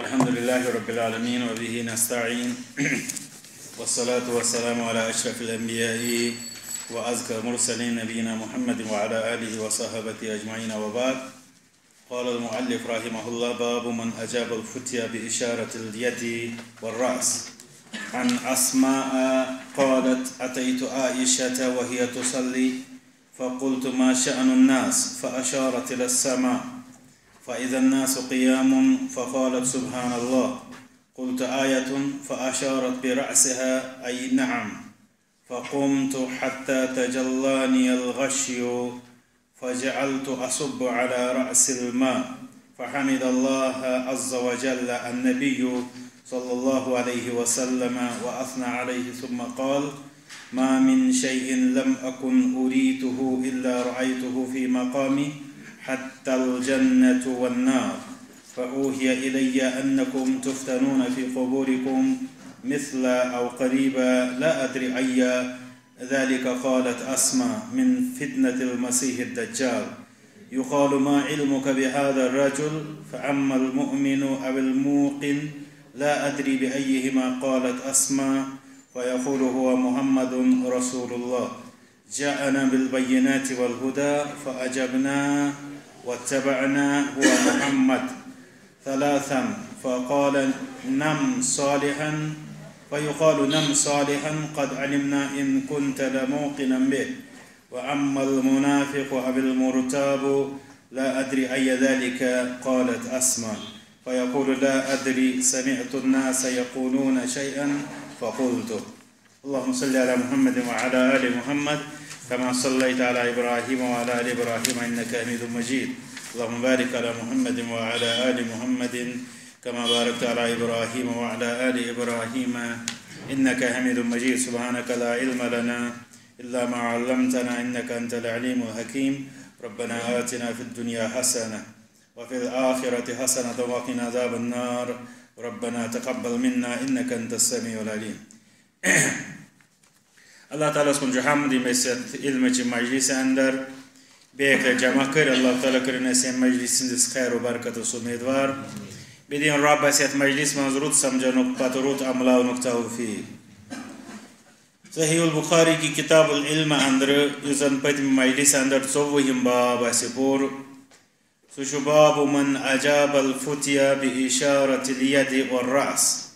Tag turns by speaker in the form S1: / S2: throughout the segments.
S1: الحمد لله رب العالمين وبه نستعين. والصلاة والسلام على أشرف الأنبياء وأزكى المرسلين نبينا محمد وعلى آله وصحبه أجمعين وبعد. قال المؤلف رحمه الله باب من أجاب الفتيا بإشارة اليد والرأس. عن أسماء قالت أتيت عائشة وهي تصلي فقلت ما شأن الناس؟ فأشارت إلى السماء. فإذا الناس قيام فقالت سبحان الله. قلت آية فأشارت برأسها أي نعم. فقمت حتى تجلاني الغشي فجعلت أصب على رأس الماء. فحمد الله عز وجل النبي صلى الله عليه وسلم وأثنى عليه ثم قال ما من شيء لم أكن أريته إلا رأيته في مقامي حتى الجنة والنار. فأوهي إلي أنكم تفتنون في قبوركم مثل أو قريبا لا أدري أي ذلك قالت أسمى من فتنة المسيح الدجال. يقال ما علمك بهذا الرجل؟ فأما المؤمن أو الموقن لا أدري بأيهما قالت أسمى. فيقول هو محمد رسول الله. جاءنا بالبينات والهدى فأجبنا واتبعنا هو محمد ثلاثا. فقال نم صالحا فيقال نم صالحا قد علمنا إن كنت لموقنا به. وأما المنافق أو المرتاب لا أدري أي ذلك قالت أسمى فيقول لا أدري سمعت الناس يقولون شيئا فقلت اللهم صل على محمد وعلى آل محمد كما صليت على إبراهيم وعلى آل إبراهيم إنك حميد مجيد. اللهم بارك على محمد وعلى آل محمد كما باركت على إبراهيم وعلى آل إبراهيم إنك حميد مجيد. سبحانك لا علم لنا إلا ما علمتنا إنك أنت العليم الحكيم. ربنا آتنا في الدنيا حسنة وفي الآخرة حسنة وقنا عذاب النار. ربنا تقبل منا إنك أنت السميع العليم. Allah Teala skuncu hamdi mesed ilmeci meclis ender bekle cema kır Allah Teala kırın esen meclisindiz hayru barkatı sumedvar Badin رب سيت مجلس منظرود سمجا نقطرود عملا ونقطه فيه صحيح البخاري کی کتاب العلم اندر یزن پت مجلس اندر صوهم باب اسپور سو شباب من اجاب الفتيا باشاره اليد والراس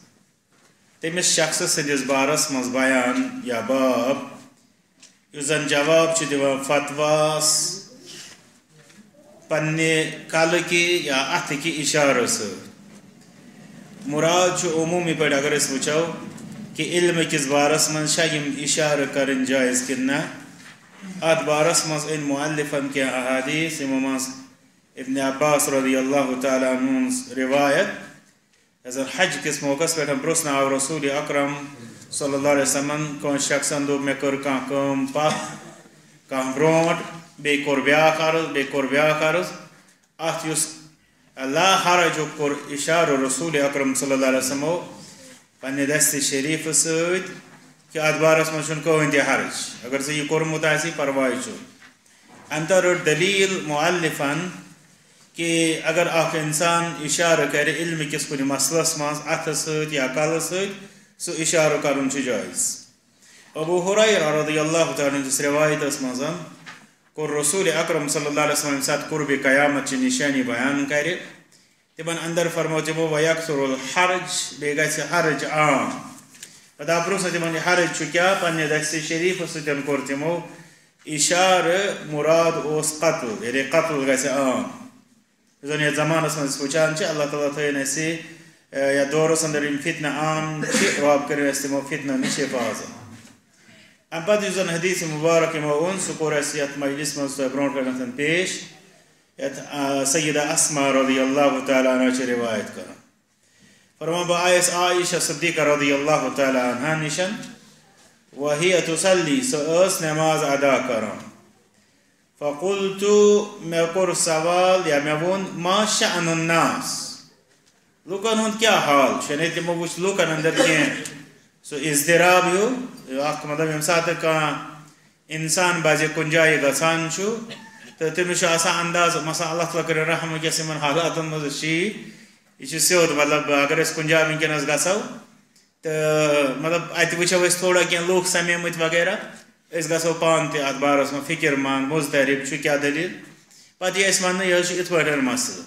S1: تٔمِس شخصہٕ سٕنٛدِس بارس منٛز بیان یا باب۔ یُس زن جواب چھُ فتواس پننہِ کلہٕ کہِ یا اَتھٕ کہِ اِشارٕ سۭتۍ مُراد چھُ عموٗمی پٲٹھۍ اگر أسۍ وٕچھو کہ علم کس بارس من یم اشارہ کرن جائز کن نہ۔ ات بارس مز ان مؤلفن کی احادیث یمو مز ابن عباس رضی اللہ تعالیٰ عنہ روایت۔ از حج کس موقع پہ پرسن آو رسول اکرم صلی اللہ علیہ وسلم کون شخص دو مے کر کان کم پت کان برونٹ بے کور بیاکھ عرض بے کور بیاکھ عرض ات یس اللہ حرج کور اشار رسول اکرم صلی اللہ علیہ وسلم پنہ دست شریف ست کہ ات بارس من تہ حرج اگر ژے یہ کورمت آسی پرواے چھ امہ رٹ دلیل مؤلفن کہ اگر اخ انسان اشارہ کر علم کس کن مسلس مز اتھ ست یا کل ست سہ اشارہ کرن جائز ابو حریر رضی اللہ تعالیٰ ہندس روایتس مز کور رسول اکرم صلی اللہ علیہ وسلم سات قرب قیامت چہ نشانی بیان کر تمن اندر فرمو تمو ویکثر الحرج بی گژھِ حرج عام۔ پتہ پرٛژھ تمن حرج چھُ کیٛاہ پننہِ دستہِ شریٖف سۭتۍ کوٚر تِمو اِشارٕ مُراد اوس قتل یعنی قتل گژھِ عام۔ إذن يا زمان اسمه. سوچان چه الله تعالى تو نسي يا دور سندر إن فتنة عام. چه راب كريو استمو فتنة نشي فازا أم بعد يزن حديث مبارك ما أون سكورة سيات مجلس من سبرون كرنتن پیش. سيدة أسماء رضي الله تعالى عنها چه روايت کرن فرمان بآيس عائشة صديقة رضي الله تعالى عنها نشن. وهي تصلي سؤس نماز ادا کرن. فقلت، مے کور سوال، یا مے وون ما شأن الناس؟ لوکن ہند کیا حال؟ چھنے تمو وچ لوکن اندر کین سو اضطراب ہیو اخ مطلب یم سات کان انسان بازی کن جائے گژھان چھُ تہٕ تٔمِس چھُ آسان انداز مثلاً اللہ تعالیٰ کٔرِنۍ رحم وٕنکٮ۪س یِمن حالاتن منٛز شیٖٹ یہ سیود مطلب اگر اس کن جائے ونکس گسو تو مطلب ات وچو اس تھوڑا کی لوگ سمیمت وغیرہ اس گسو پان تہ ات بارس من فکر مان مضطرب کیا دلیل پتہ یہ ون یہ ات پہ مسئلہ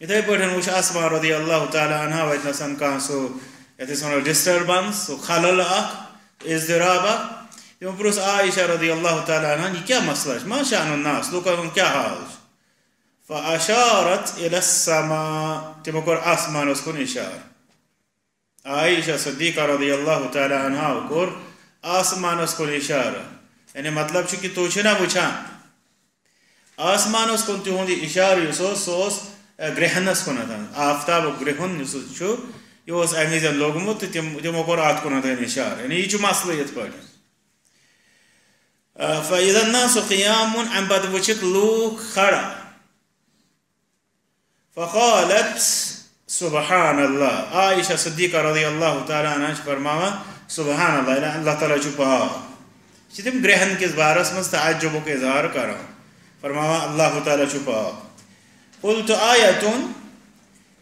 S1: اتھے پہ وچ اسما رضی اللہ تعالیٰ عنہ وتنسن کان سو یت ونو ڈسٹربنس سو خلل اخ اضطراب اخ تمو پرس عائشہ رضی اللہ تعالیٰ عنہ یہ کیا مسئلہ ما شان الناس لوکن کیا حال فاشارت إلى السماء تمو کور آسمان اس کن اشار عائشہ صدیقہ رضی اللہ تعالیٰ عنہ کور آسمانس کن اشارہ۔ یعنی مطلب چھو کہ تو چھنا وچھان آسمانس کن ہوندی اشارہ یس سو گرہنس کن آفتاب گرہن یس یہ اس امہ وزن لوگمت تمو کور آت کن اشارہ۔ یعنی یہ مسئلہ یت پہ فإذا الناس قيام عم بعد وچك لوك خرا۔ فقالت سبحان الله۔ عائشة صديقة رضی اللہ تعالی عنہ فرماما سبحان اللہ اللہ تعالیٰ چھ تم گرہن کس بارس مز تعجب اظہار کر فرماوا، اللہ تعالیٰ چھ پاک قلت آیتون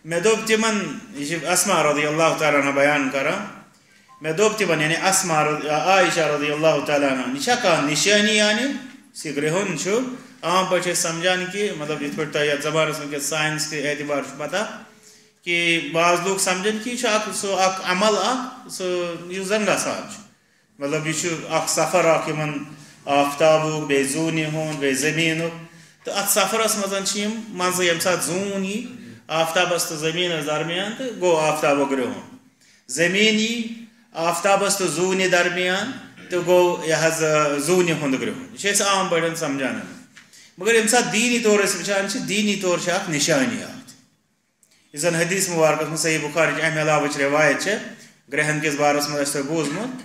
S1: میں دوب تمن یہ اسما رضی اللہ تعالیٰ عنہ بیان کرا۔ میں دوب تمن یعنی اسما عائشہ رضی اللہ تعالیٰ عنہ۔ نشا کا نشانی یعنی سی گرہن چھو۔ عام پہ سمجھان کہ مطلب یہ پہ تھی زبانس ونکس سائنس کے اعتبار پتہ۔ کہ بعض لوگ سمجھن کہ یہ سو اخ عمل اخ سو یہ زن گسان مطلب یہ اخ سفر اخ ان آفتاب بی زون ہند بی زمین تو ات سفرس مز مز یم سات زون یہ آفتابس تو زمین درمیان تو گو آفتاب گرہن زمین یہ آفتابس تو زون درمیان تو گو یہ زون ہند گرہن یہ عام پہ سمجھان مگر یم سات دینی طور وچان دینی طور چھ اخ نشانیات زن حدیث مبارکس من صحیح بخاری اہم علاوہ روایت چھ گرہن کس بارس من اس بوزمت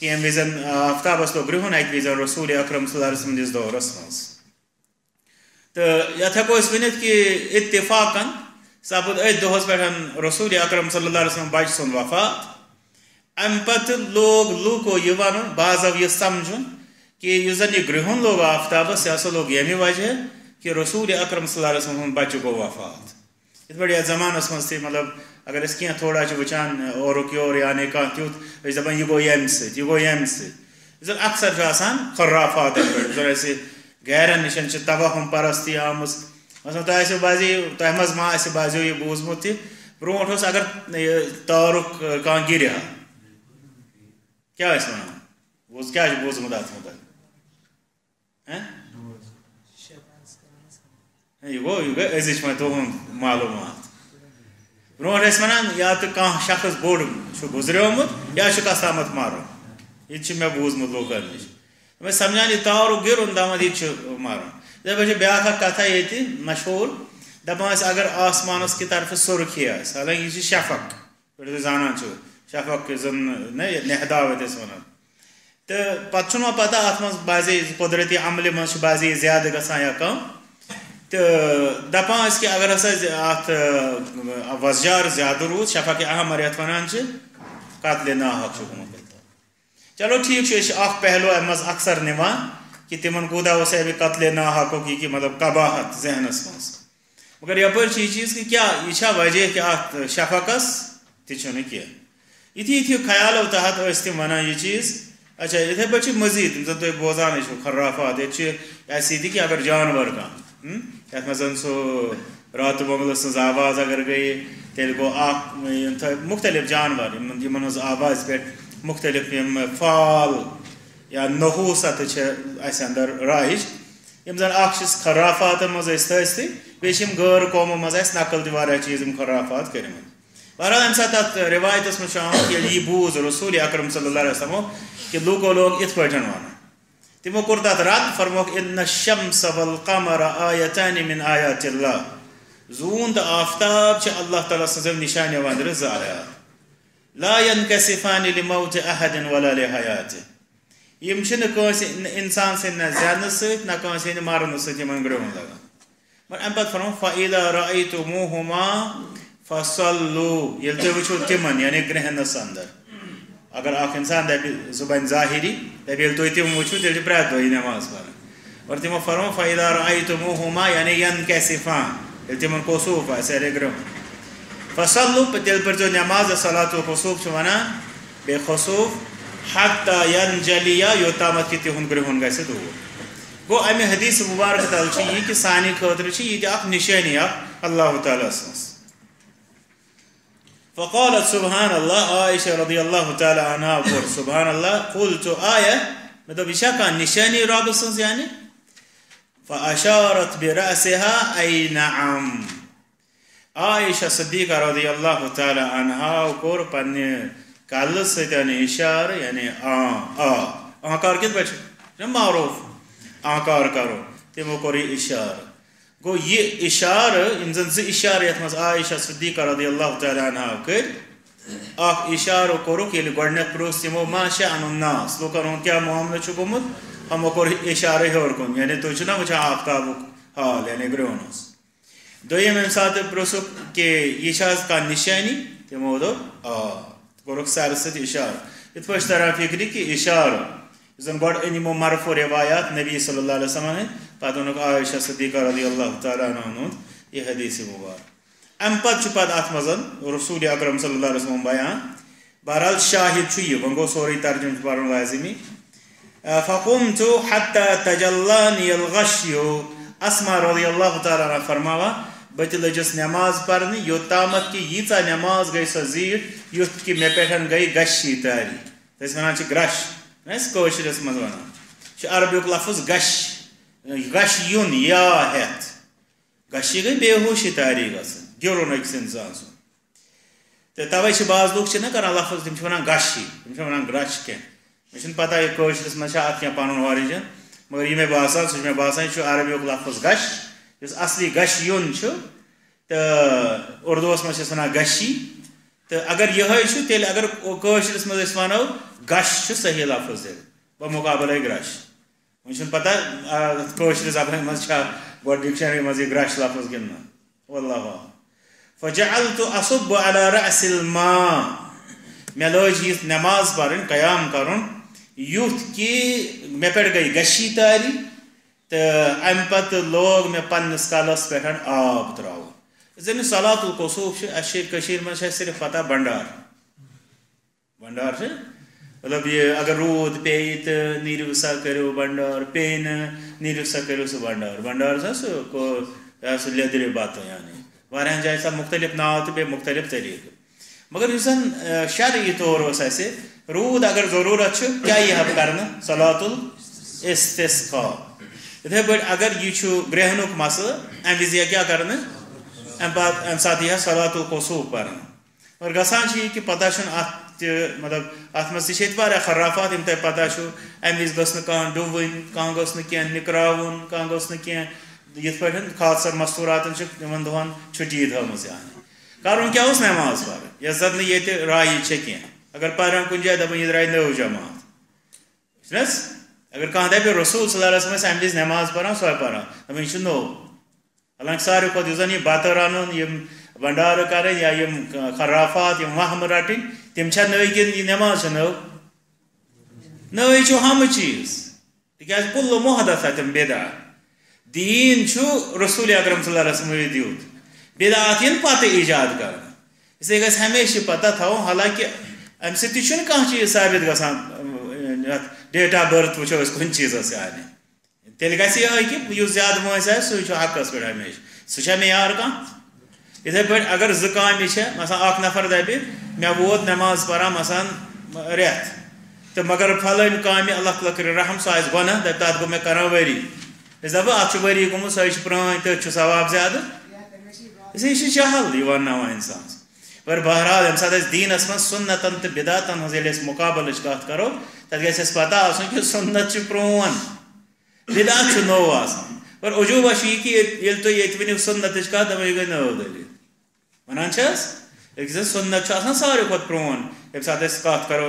S1: کہ یم وزن آفتابس تو گرہن اک وزن رسول اکرم صلی اللہ علیہ وسلم دس دورس مز تو یت ہیکو اس ونت کہ اتفاقا سپد ات دہس پہ رسول اکرم صلی اللہ علیہ وسلم بچ سن وفات۔ ام پتہ لوگ لوکو یہ ون بعضو یہ سمجھن کہ اس زن یہ گرہن لوگ آفتابس یہ ہسا لوگ یمی وجہ کہ رسول اکرم صلی اللہ علیہ وسلم بچہ گو وفات۔ ات پہ یتھ زمانس من تھی مطلب اگر اس کی تھوڑا وچان اورک یور یعنی کھانا تیت اس دپان یہ گو یم ست یہ گو یم ست زن اکثر جو آسان خرافات پہ زن اسی غیرن نشن تباہم پرستی آمز مثلا تہ آسو بازی تہ مز ما آسہ بازیو یہ بوزمت تہ برونٹ اگر تارک کان گریا کیا ونان کیا بوزمت ات متعلق یہ گو گئی ازچ میں تہد معلومات برونٹ ٲسۍ وَنان یا تو کانٛہہ شخص بوٚڑ چھُ گُزریومُت یا چھُ قسامت مارُن یہِ تہِ چھُ مےٚ بوٗزمُت لوٗکَن نِش مےٚ سَمجھان یہِ تارُک گِرُن دَپان یہِ چھُ مارُن یِتھَے پٲٹھۍ چھِ بیٛاکھ اَکھ کَتھا ییٚتہِ مشہوٗر دَپان ٲسۍ اگر آسمانَس کہِ طرفہٕ سُرخی آسہِ حالانکہِ یہِ چھِ شفق ییٚلہِ تُہۍ زانان شفق زَن نہ ٲسۍ وَنان تو پتہ چھُنہٕ وۄنۍ پتہ اَتھ منٛز باسے قۄدرٔتی عملہِ منٛز چھُ باسے زیادٕ گژھان یا کم تہٕ، دَپان ٲسۍ کہِ اگر ہسا اَتھ وۄزجار زیادٕ روٗد، شفا کہ احمر یَتھ وَنان چھِ قتلہِ ناحق چھُ گوٚمُت چلو ٹھیٖک چھُ اچھا، أسۍ چھِ اکھ پہلو اَمہِ منٛز اکثر نِوان کہِ تِمن کوٗتاہ اوس اَمہِ قتلہِ ناحقُک یہِ کہِ مطلب قباہت ذہنس منٛز مگر یپٲرۍ چھُ یہِ چیٖز کہِ کیٛاہ یہِ چھا وجہ کہِ اَتھ شفقس تہِ چھُنہٕ کینٛہہ یِتھی یِتھی خیالو تحت ٲسۍ تِم وَنان یہِ چیٖز۔ اچھا یِتھَے اتھے پہ مزید یم زن تھی بوزان خرافات یہ ایسی تھی کہ اگر جانور کھانا یت مزن سو رات بنگل سن آواز اگر گئی، تیل گو اخ مختلف جانور یمن ہز آواز پہ مختلف یم فال یا نحوست اس اندر رائج۔ یم زن اخ خرافات مز تھی بیس غیر قوموں مز نقل تہ چیز خرافات کرمت بہرحال ام سات ات روایتس من آمت یہ بوز رسول اکرم صلی اللہ علیہ وسلم کہ لوکو لوگ ات پہ ونان تمو كردات رد فرموك إن الشمس والقمر آيتان من آيات الله. زون دا آفتاب چه الله تعالى سنزم نشاني واندر زاريات لا ينكسفان لموت أحد ولا لحياته. يم چھ اِنسان سٕنٛدِ نہ زینہٕ سۭتۍ نہ کٲنٛسہِ ہِنٛدِ مَرنہٕ سۭتۍ یِمَن گرٛوُن لَگان مگر فرمو فصلوٗ ییٚلہِ تِمَن يعني یعنی گرٛہنَس اَنٛدر اگر اخ انسان دپہ زبان ظاہری دپہ یل تھی تم وچھو تیل پرٛٮ۪تھ دۄہ نماز پران اور تمو فرمو فیدار آئی تمو ہما یعنی ین کیسفان یل تمن کوسوف آسہِ ارے گرہن فصلو تیل پر جو نماز، صلاة و خصوف چھو ونا بے خصوف حتی ینجلیا یوتامت کی تیہن گرہن گئے سے دور گو امی حدیث مبارک تل چھ یہ کہ سانی خاطر چھ یہ اخ نشانی اخ اللہ تعالی سنس فقالت سبحان الله عائشة رضي الله تعالى عنها قول سبحان الله قلت آية مدى بشكا نشاني رب سنس يعني؟ فأشارت برأسها أي نعم. عائشة صديقة رضي الله تعالى عنها وقول پنی کل ستن إشار يعني آه آه آه کار کت بچه معروف آه کار کرو تمو کوری إشار. گو یہ اشار ان زن زی اشار یت مز عائشہ صدیقہ رضی اللہ تعالی عنہ کر اخ اشار کرو کہ گڈنک پروس تمو ما شان الناس لو کرون کیا معاملہ چھ گومت ہم کور اشارہ ہور کن یعنی تو چنا وچا آفتاب حال یعنی گرونس دویم ام سات پروسو کہ یہ شاز کا نشانی تمو دو ا کرو سارست اشار ات پش طرح فکری کہ اشار زن گوڑ انیمو مرفو روایات نبی صلی اللہ علیہ وسلم نے پتہ انہوں عائشہ صدیقہ رضی اللہ تعالیٰ عنہ یہ حدیث مبارک. ام پت چھ پت ات مزن رسول اکرم صلی اللہ علیہ وسلم بیان بہرحال شاہد چھ یہ ونگو سوری ترجم پرن لازمی فقمت حتى تجلاني الغشي اسما رضی اللہ تعالیٰ عنہ فرماوا بت لجس نماز پرنی یوتامت کی ییژا نماز گش یون یا ہیت گشی گئی بے ہوشی تاری گھن گرن أکس انسان سن تو توے بعض لوگ نا کران لفظ تم ونان گشی تم ونان گرش کی مجھے پتہ یہ کوشرس مجھ ات پن واریجن مگر یہ باسان سہ مے باسان یہ عربیک لفظ گش اس اصلی گش یون تو اردوس مجھ ونان گشی تو اگر یہ تیل اگر کوشرس مز ونو گش صحیح لفظ بمقابلے گرش وی پتہ کوشر زبان مز گو ڈکشنری مز یہ گرش لفظ گن واللہ فجعلت اصب على الماء مے لوج یہ نماز پڑھن قیام کرن یوت کہ مے پہ گئی گشی تاری تو ام پتہ لوگ مے پنس کلس پہ آب تراو زن صلات القصوف اشیر من صرف پتہ بنڈار بنڈار مطلب یہ اگر رود پی تو نیرو سا کرو بنڈار پی نیرو سا کرو سہ بنڈار بنڈار سا سہ سہ لیدر بات یعنی واریاہن جائیں سا مختلف ناو تو بے مختلف طریقہ مگر اس شرعی طور اس ایسے رود اگر ضرورت چھ کیا یہ حب کرنا صلاة الاستسقاء اتھے بڑھ اگر یہ چھو گرہنک مسئلہ ام وزیہ کیا کرنا ام بعد ام ساتھ یہ صلاة القصوب پرنا اور گسان چھ یہ کہ پتہ چھن ات مطلب ات مز تہ واریاہ خرافات یم تہ پتہ چھو۔ ام وز گوس کان ڈوون کان گوس کی نکراون کان گوس کی یت پہ خاصر مستورات تمن دہن چھٹی تھومز یعنی۔ کرن کیا اس نماز پڑھ یس زن یہ رائی چھ کی اگر پران کن جائے دپن یہ رائی نو جماعت۔ چھنس اگر کان دپہ رسول صلی اللہ علیہ وسلم ام نماز پڑھان سو پڑھان دپن یہ نو حالانکہ سارے کھت زن یہ بتہ رنن یم بنڈار کریں یا یم خرافات یم وہم رٹن تم چھا نئی کن یہ نماز نو نئی چھو ہم چیز تکیاز کل محدث تم بیدا دین چھو رسول اکرم صلی اللہ علیہ وسلم دیوت بدعات ین پتہ ایجاد کر اس لیے گھس ہمیشہ پتہ تھو حالانکہ ام ستی چھن کانٛہہ چیز ثابت گژھان ڈیٹ آف برتھ وچھو أسۍ کُنہِ چیٖزس یعنی تیٚلہِ گژھِ یِہوے کہِ یُس زیادٕ وٲنٛسہِ آسہِ سُے چھُ حقس پٮ۪ٹھ ہمیشہ سُہ چھا معیار کانٛہہ اتھے پہ اگر زٕ کامہِ چھےٚ مثلاً اکھ نفر دپہِ مےٚ ووت نٮ۪ماز پران مثلاً رٮ۪تھ تہٕ مگر پھلٲنۍ کامہِ اللہ تعالیٰ کٔرِو رحم، سُہ آسہِ گۄناہ دَپہِ تَتھ گوٚو مےٚ کران ؤری۔ أسۍ دَپو اَتھ چھُ ؤری گوٚمُت سۄے چھِ پرٛٲنۍ تٔتھۍ چھُ ثواب زیادٕ۔ اِسلیے یہِ چھِ جہل یہِ وَنناوان اِنسانَس مگر بہرحال ییٚمہِ ساتہٕ أسۍ دیٖنَس منٛز، سُنتَن تہٕ بِداتَن ہٕنٛز ییٚلہِ أسۍ مُقابلٕچ کَتھ کَرو، تَتھ گژھِ اَسہِ پَتہ آسُن کہِ سُنت چھُ پرٛون۔ بِدات چھُ نوٚو آسان۔ مگر عجوٗبہ چھُ یہِ کہِ ییٚلہِ تُہۍ ییٚتہِ ؤنِو سُنتٕچ کَتھ، دَپان یہِ گٔے نٔو دٔلیٖل۔ ونان أکِس سُنت آسان ساروی کھۄتہٕ پرٛون ییٚمہِ ساتہٕ أسۍ کَتھ کَرو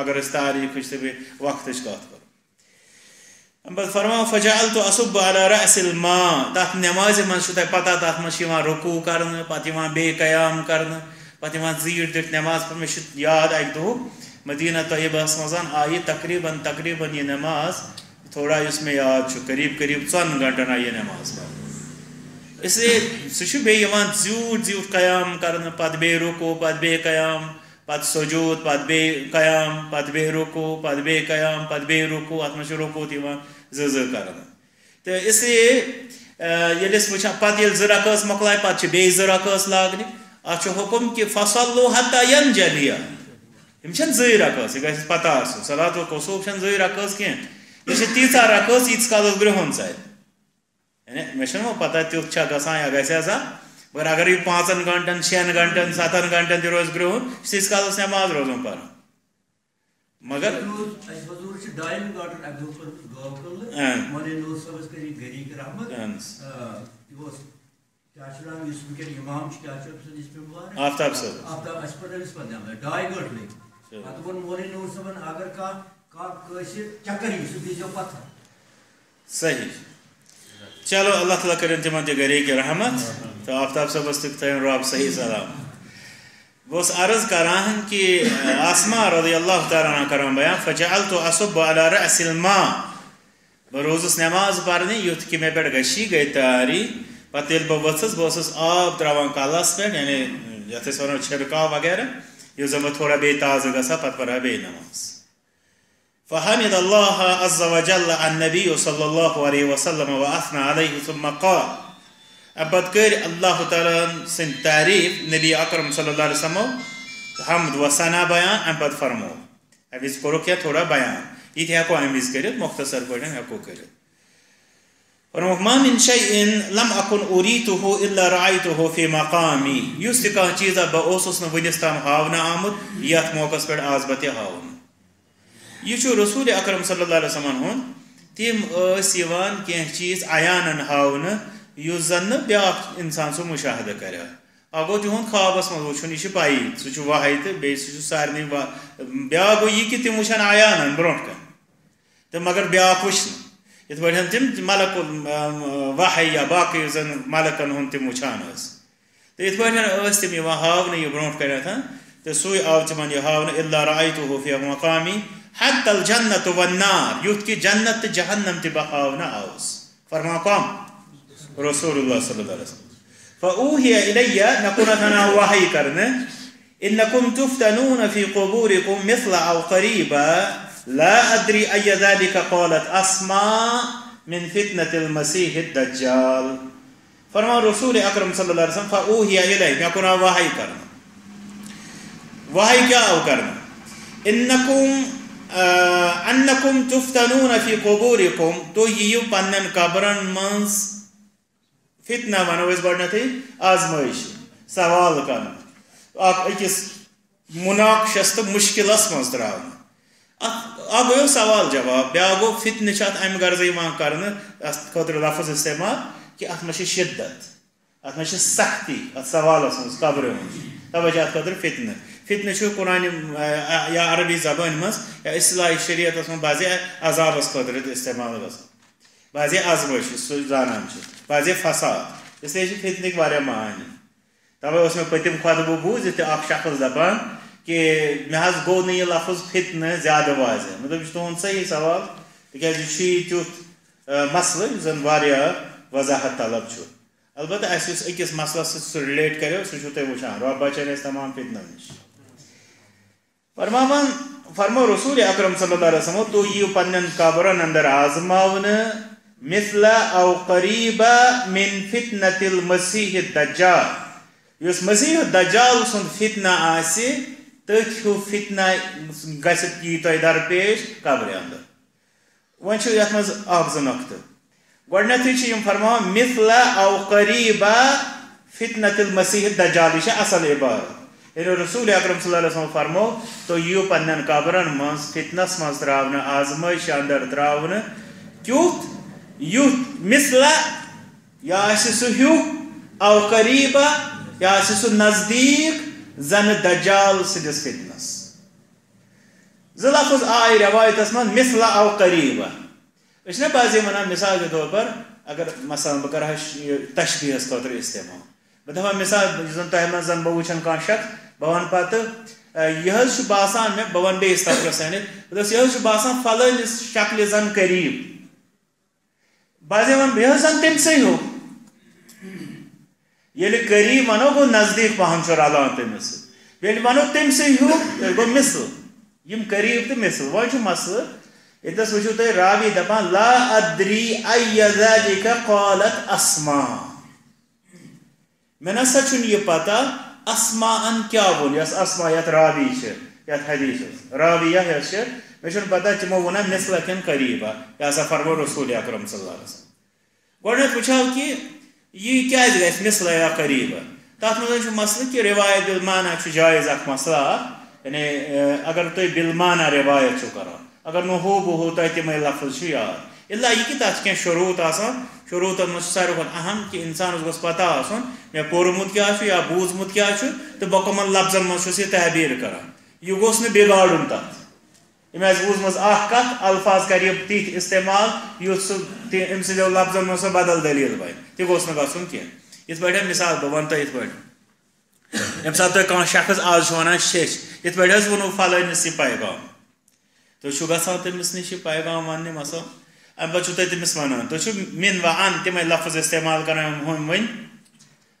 S1: اگر أسۍ تاریٖخٕچ تہٕ بیٚیہِ وقتٕچ کَتھ کَرو اَمہِ پَتہٕ فرماو فجال تو اصب علی رأس الماء تَتھ نٮ۪مازِ منٛز چھُو تۄہہِ پَتہ تَتھ منٛز چھِ یِوان رُکوٗ کَرنہٕ پَتہٕ یِوان بیٚیہِ قیام کَرنہٕ پَتہٕ یِوان زیٖٹھ دِتھ نٮ۪ماز پَتہٕ مےٚ چھُ یاد اَکہِ دۄہُک مدیٖنہ طیبَس منٛز آیہِ تقریٖباً تقریٖباً یہِ نٮ۪ماز تھوڑا یُس مےٚ یاد چھُ قریٖب قریٖب ژۄن گنٹَن آیہِ یہِ نٮ۪ماز پَرنہٕ اس لیے سہ بیان زیوٹ زیوٹ قیام کرنے پتہ بے رکو پتہ بے قیام پتہ سجود پتہ بے قیام پتہ بے رکو پتہ بے قیام پتہ بے رکو ات من رکو تیوان ز ز کرنے تو اس لیے یل وچان پتہ یل زٕ رکٲژ مۄکلایہِ پتہٕ چھِ بیٚیہِ زٕ رکٲژ لاگنہِ اتھ چھُ حکم کہِ فصلو حتا ین جلیا یم چھنہٕ زٕے رکٲژ یہِ گژھِ پتہ آسُن صلات و قصوٗب چھنہٕ زٕے رکٲژ کینٛہہ یہِ چھِ تیٖژاہ رکٲژ ییٖتِس کالس گرٛہُن ژَلہِ یعنی مےٚ چھُنہٕ وۄنۍ پتہ تیُتھ چھا گژھان یا گژھِ آسان مگر اگر یہ پانچن گنٹن شین گنٹن ستن گنٹن تہ روز گرہن تیس کالس نماز روزن پر۔ مگر آفتاب صاحب صحیح۔ چلو، اللہ تعالیٰ کرن تمن تہ گرے کی رحمت۔ تو آفتاب صاحبس تک تھین رب صحیح سلام۔ بہس عرض کران کہ آسما رضی اللہ تعالیٰ عنہ کران بیان، فجعلت اصب على رأس الماء۔ بہ روزس نماز پرنی یت کہ مے پہ گشی گئی تیاری۔ پتہ یل بہ وسس، بہ ٲسٕس آب تراوان کلس پہ یعنی یتھ أسۍ ونو چھڑکاو وغیرہ۔ یُس زن بہ تھوڑا بیٚیہِ تازٕ گژھان پتہٕ پرہا بیٚیہِ نماز۔ فحمد الله عز وجل النبي صلى الله عليه وسلم وأثنى عليه ثم قال أبد كر الله تعالى سن تعريف نبي أكرم صلى الله عليه وسلم؟ حمد وثنا بيان أبد فرمو. أبيز کرو کیا تھوڑا بیان یہ تھی ہکو امیز مختصر پڑھن ہکو کرت فرمو ما من شيء لم أكن أريته إلا رأيته في مقامي. يستقى چیزا با اوسوس نو ونستان ہاونا آمد یات موقع پر آزبت ہاونا یہ رسول اکرم صلی اللہ علیہ وسلم ہن تم یوان کی چیز عیانن ہاؤن اس زن بیا انسان سو مشاہدہ کر۔ اگو تہد خوابس من وچن یہ پائی سہ واحد تو بیس سارے بیا گو یہ کہ تم وچان عیانن برو کن تو مگر بیا وچن یت پہ تم ملک واحد یا باقی زن ملکن ہند تم وچان تو یت پہ تم ہاؤن یہ برو کر تو سوئی آو تمن یہ ہاؤن اللہ رائے فی مقامی حتى الجنة والنار. يتكي جنة جهنم تبقاونا أوس. فرما قام. رسول الله صلى الله عليه وسلم. فأوهي إلي نكون أنا وحي كرنا إنكم تفتنون في قبوركم مثل أو قريبا. لا أدري أي ذلك قالت أسماء من فتنة المسيح الدجال. فرما رسول أكرم صلى الله عليه وسلم فأوهي إلي نكون وحي كرنا وحي كيا أو كرنا إنكم انکم تفتنون فی قبورکم تو یہ پنن قبرن منز فتنہ ونو اس گۄڈنیتھٕے آزمٲیش سوال کرن اکھ أکِس مناقشس تہٕ مُشکِلس منٛز تراونہٕ اتھ اکھ گوٚو سوال جواب بیٛاکھ گوٚو فتنہٕ چھِ اتھ امہِ غرضہٕ یِوان کرنہٕ اتھ خٲطرٕ لفظ استعمال کہِ اتھ منٛز چھِ شدت اتھ منٛز چھِ سختی اتھ سوالس منٛز قبرِ منٛز توے چھِ اتھ خٲطرٕ فتنہٕ فتنہ قرآن یا عربی زبان مز یا اصلاحی شریعت من بعض عذابس خاطر استعمال گا بعض ازمائش سہ زانان بعض فساد اس لیے فتنک واریاہ معنی توے اس میں پتم خطبہ بوز تہ اخ شخص دپان کہ مے حظ گو نہ یہ لفظ فتنہ زیادہ واضح مطلب یہ تہد صحیح سوال تکیاز یہ چھ تیُتھ مسئلہ زن واریاہ وضاحت طلب چھ البتہ اس أکس مسلس سہ رلیٹ کرو سہ تھی وچان رب بچن اس تمام فتنہ نش فرماوان فرمو رسول اکرم صلی اللہ علیہ وسلم تو یہ پنن قبرن اندر آزماون مثل او قریبا من فتنة المسیح الدجال یس مسیح الدجال سن فتنہ آسی تتھ ہو فتنہ گست یہ تو درپیش قبر اندر ون چھ یت مز اکھ زٕ نقطہٕ گۄڈنیتھٕے چھِ یِم فرماوان مثل او قریبا فتنة المسیح الدجال یہ اصل عبارت یعنی رسول اکرم صلی اللہ علیہ وسلم فرمو تو یو پنن قبرن مز فتنس مز تراؤن آزمائش اندر تراؤن کیوت یوت مثلا یا آسی سو ہیو او قریبا یا آسی سو نزدیک زن دجال سدس فتنس زلفظ آئی روایت اسمان مثلا او قریبا اس نے بازی منا مثال کے طور پر اگر مثلا بکرہ تشبیح اس خاطر استعمال بہت دپان مثال زن تہ من زن بہ وچھن کان شخص بہ ون پتہ یہ باسان مے بہ ون بیس تفرس سنت دس یہ باسان فلانس شکل زن قریب بعض ون یہ زن تم سے ہو یل قریب ونو گو نزدیک پہم رلان تمس یل ونو تم سی ہیو گو مثل یم قریب تو مثل وہ مسل اتس وچو تھی راوی دپان لا ادری ای ذالک قالت اسما میں نسا چھن یہ پتا اسما ان کیا ون یس اسما یت راوی چھ، یت حدیث راوی یہ چھ میں چھن پتا تمو ونا مثل کن قریبا۔ یا سا فرمو رسول اکرم صلی اللہ علیہ وسلم۔ گۄڈنیٚتھ وٕچھو کہ یہ کیٛازِ جی گژھِ مثل یا قریب تَتھ منٛز چھُ مسلہٕ کہِ رِوایت بِلمانا چھُ جایز اکھ مسلہٕ اکھ یعنی اگر تُہۍ بِلمانا رِوایت چھُو کران اگر نہٕ ہو بہٕ ہو تۄہہِ تِمے لفظ چھِ یاد۔ الا یہِ کہِ تَتھ چھِ کینٛہہ شروٗط آسان شروٗطن منٛز چھُ ساروی کھۄتہٕ اہم کہِ اِنسانَس گوٚژھ پتہ آسُن مےٚ پوٚرمُت کیٛاہ چھُ یا بوٗزمُت کیٛاہ چھُ تہٕ بہٕ لفظن منٛز چھُس یہِ تعبیٖر کران یہِ گوٚژھ نہٕ بِگاڑُن تَتھ أمۍ آسہِ بوٗزمٕژ اکھ کتھ الفاظ کرِ یہِ استعمال یُتھ سُہ أمۍ لفظن منٛز سۄ بدل دٔلیٖل بنہِ تہِ گوٚژھ نہٕ گژھُن کینٛہہ یِتھ مثال بہٕ وَنہٕ تۄہہِ یِتھ پٲٹھۍ ییٚمہِ ساتہٕ شخص آز چھُ وَنان شیٚچھ یِتھ پٲٹھۍ حظ ووٚنوٕ پیغام. تُہۍ چھُو گژھان تٔمِس نِش یہِ پیغام وَننہِ مثلاً اَمہِ پَتہٕ چھُو تُہۍ تٔمِس وَنان تُہۍ چھُو مِن وَ اَن تِمے لفظ اِستعمال کران ہُم وۄنۍ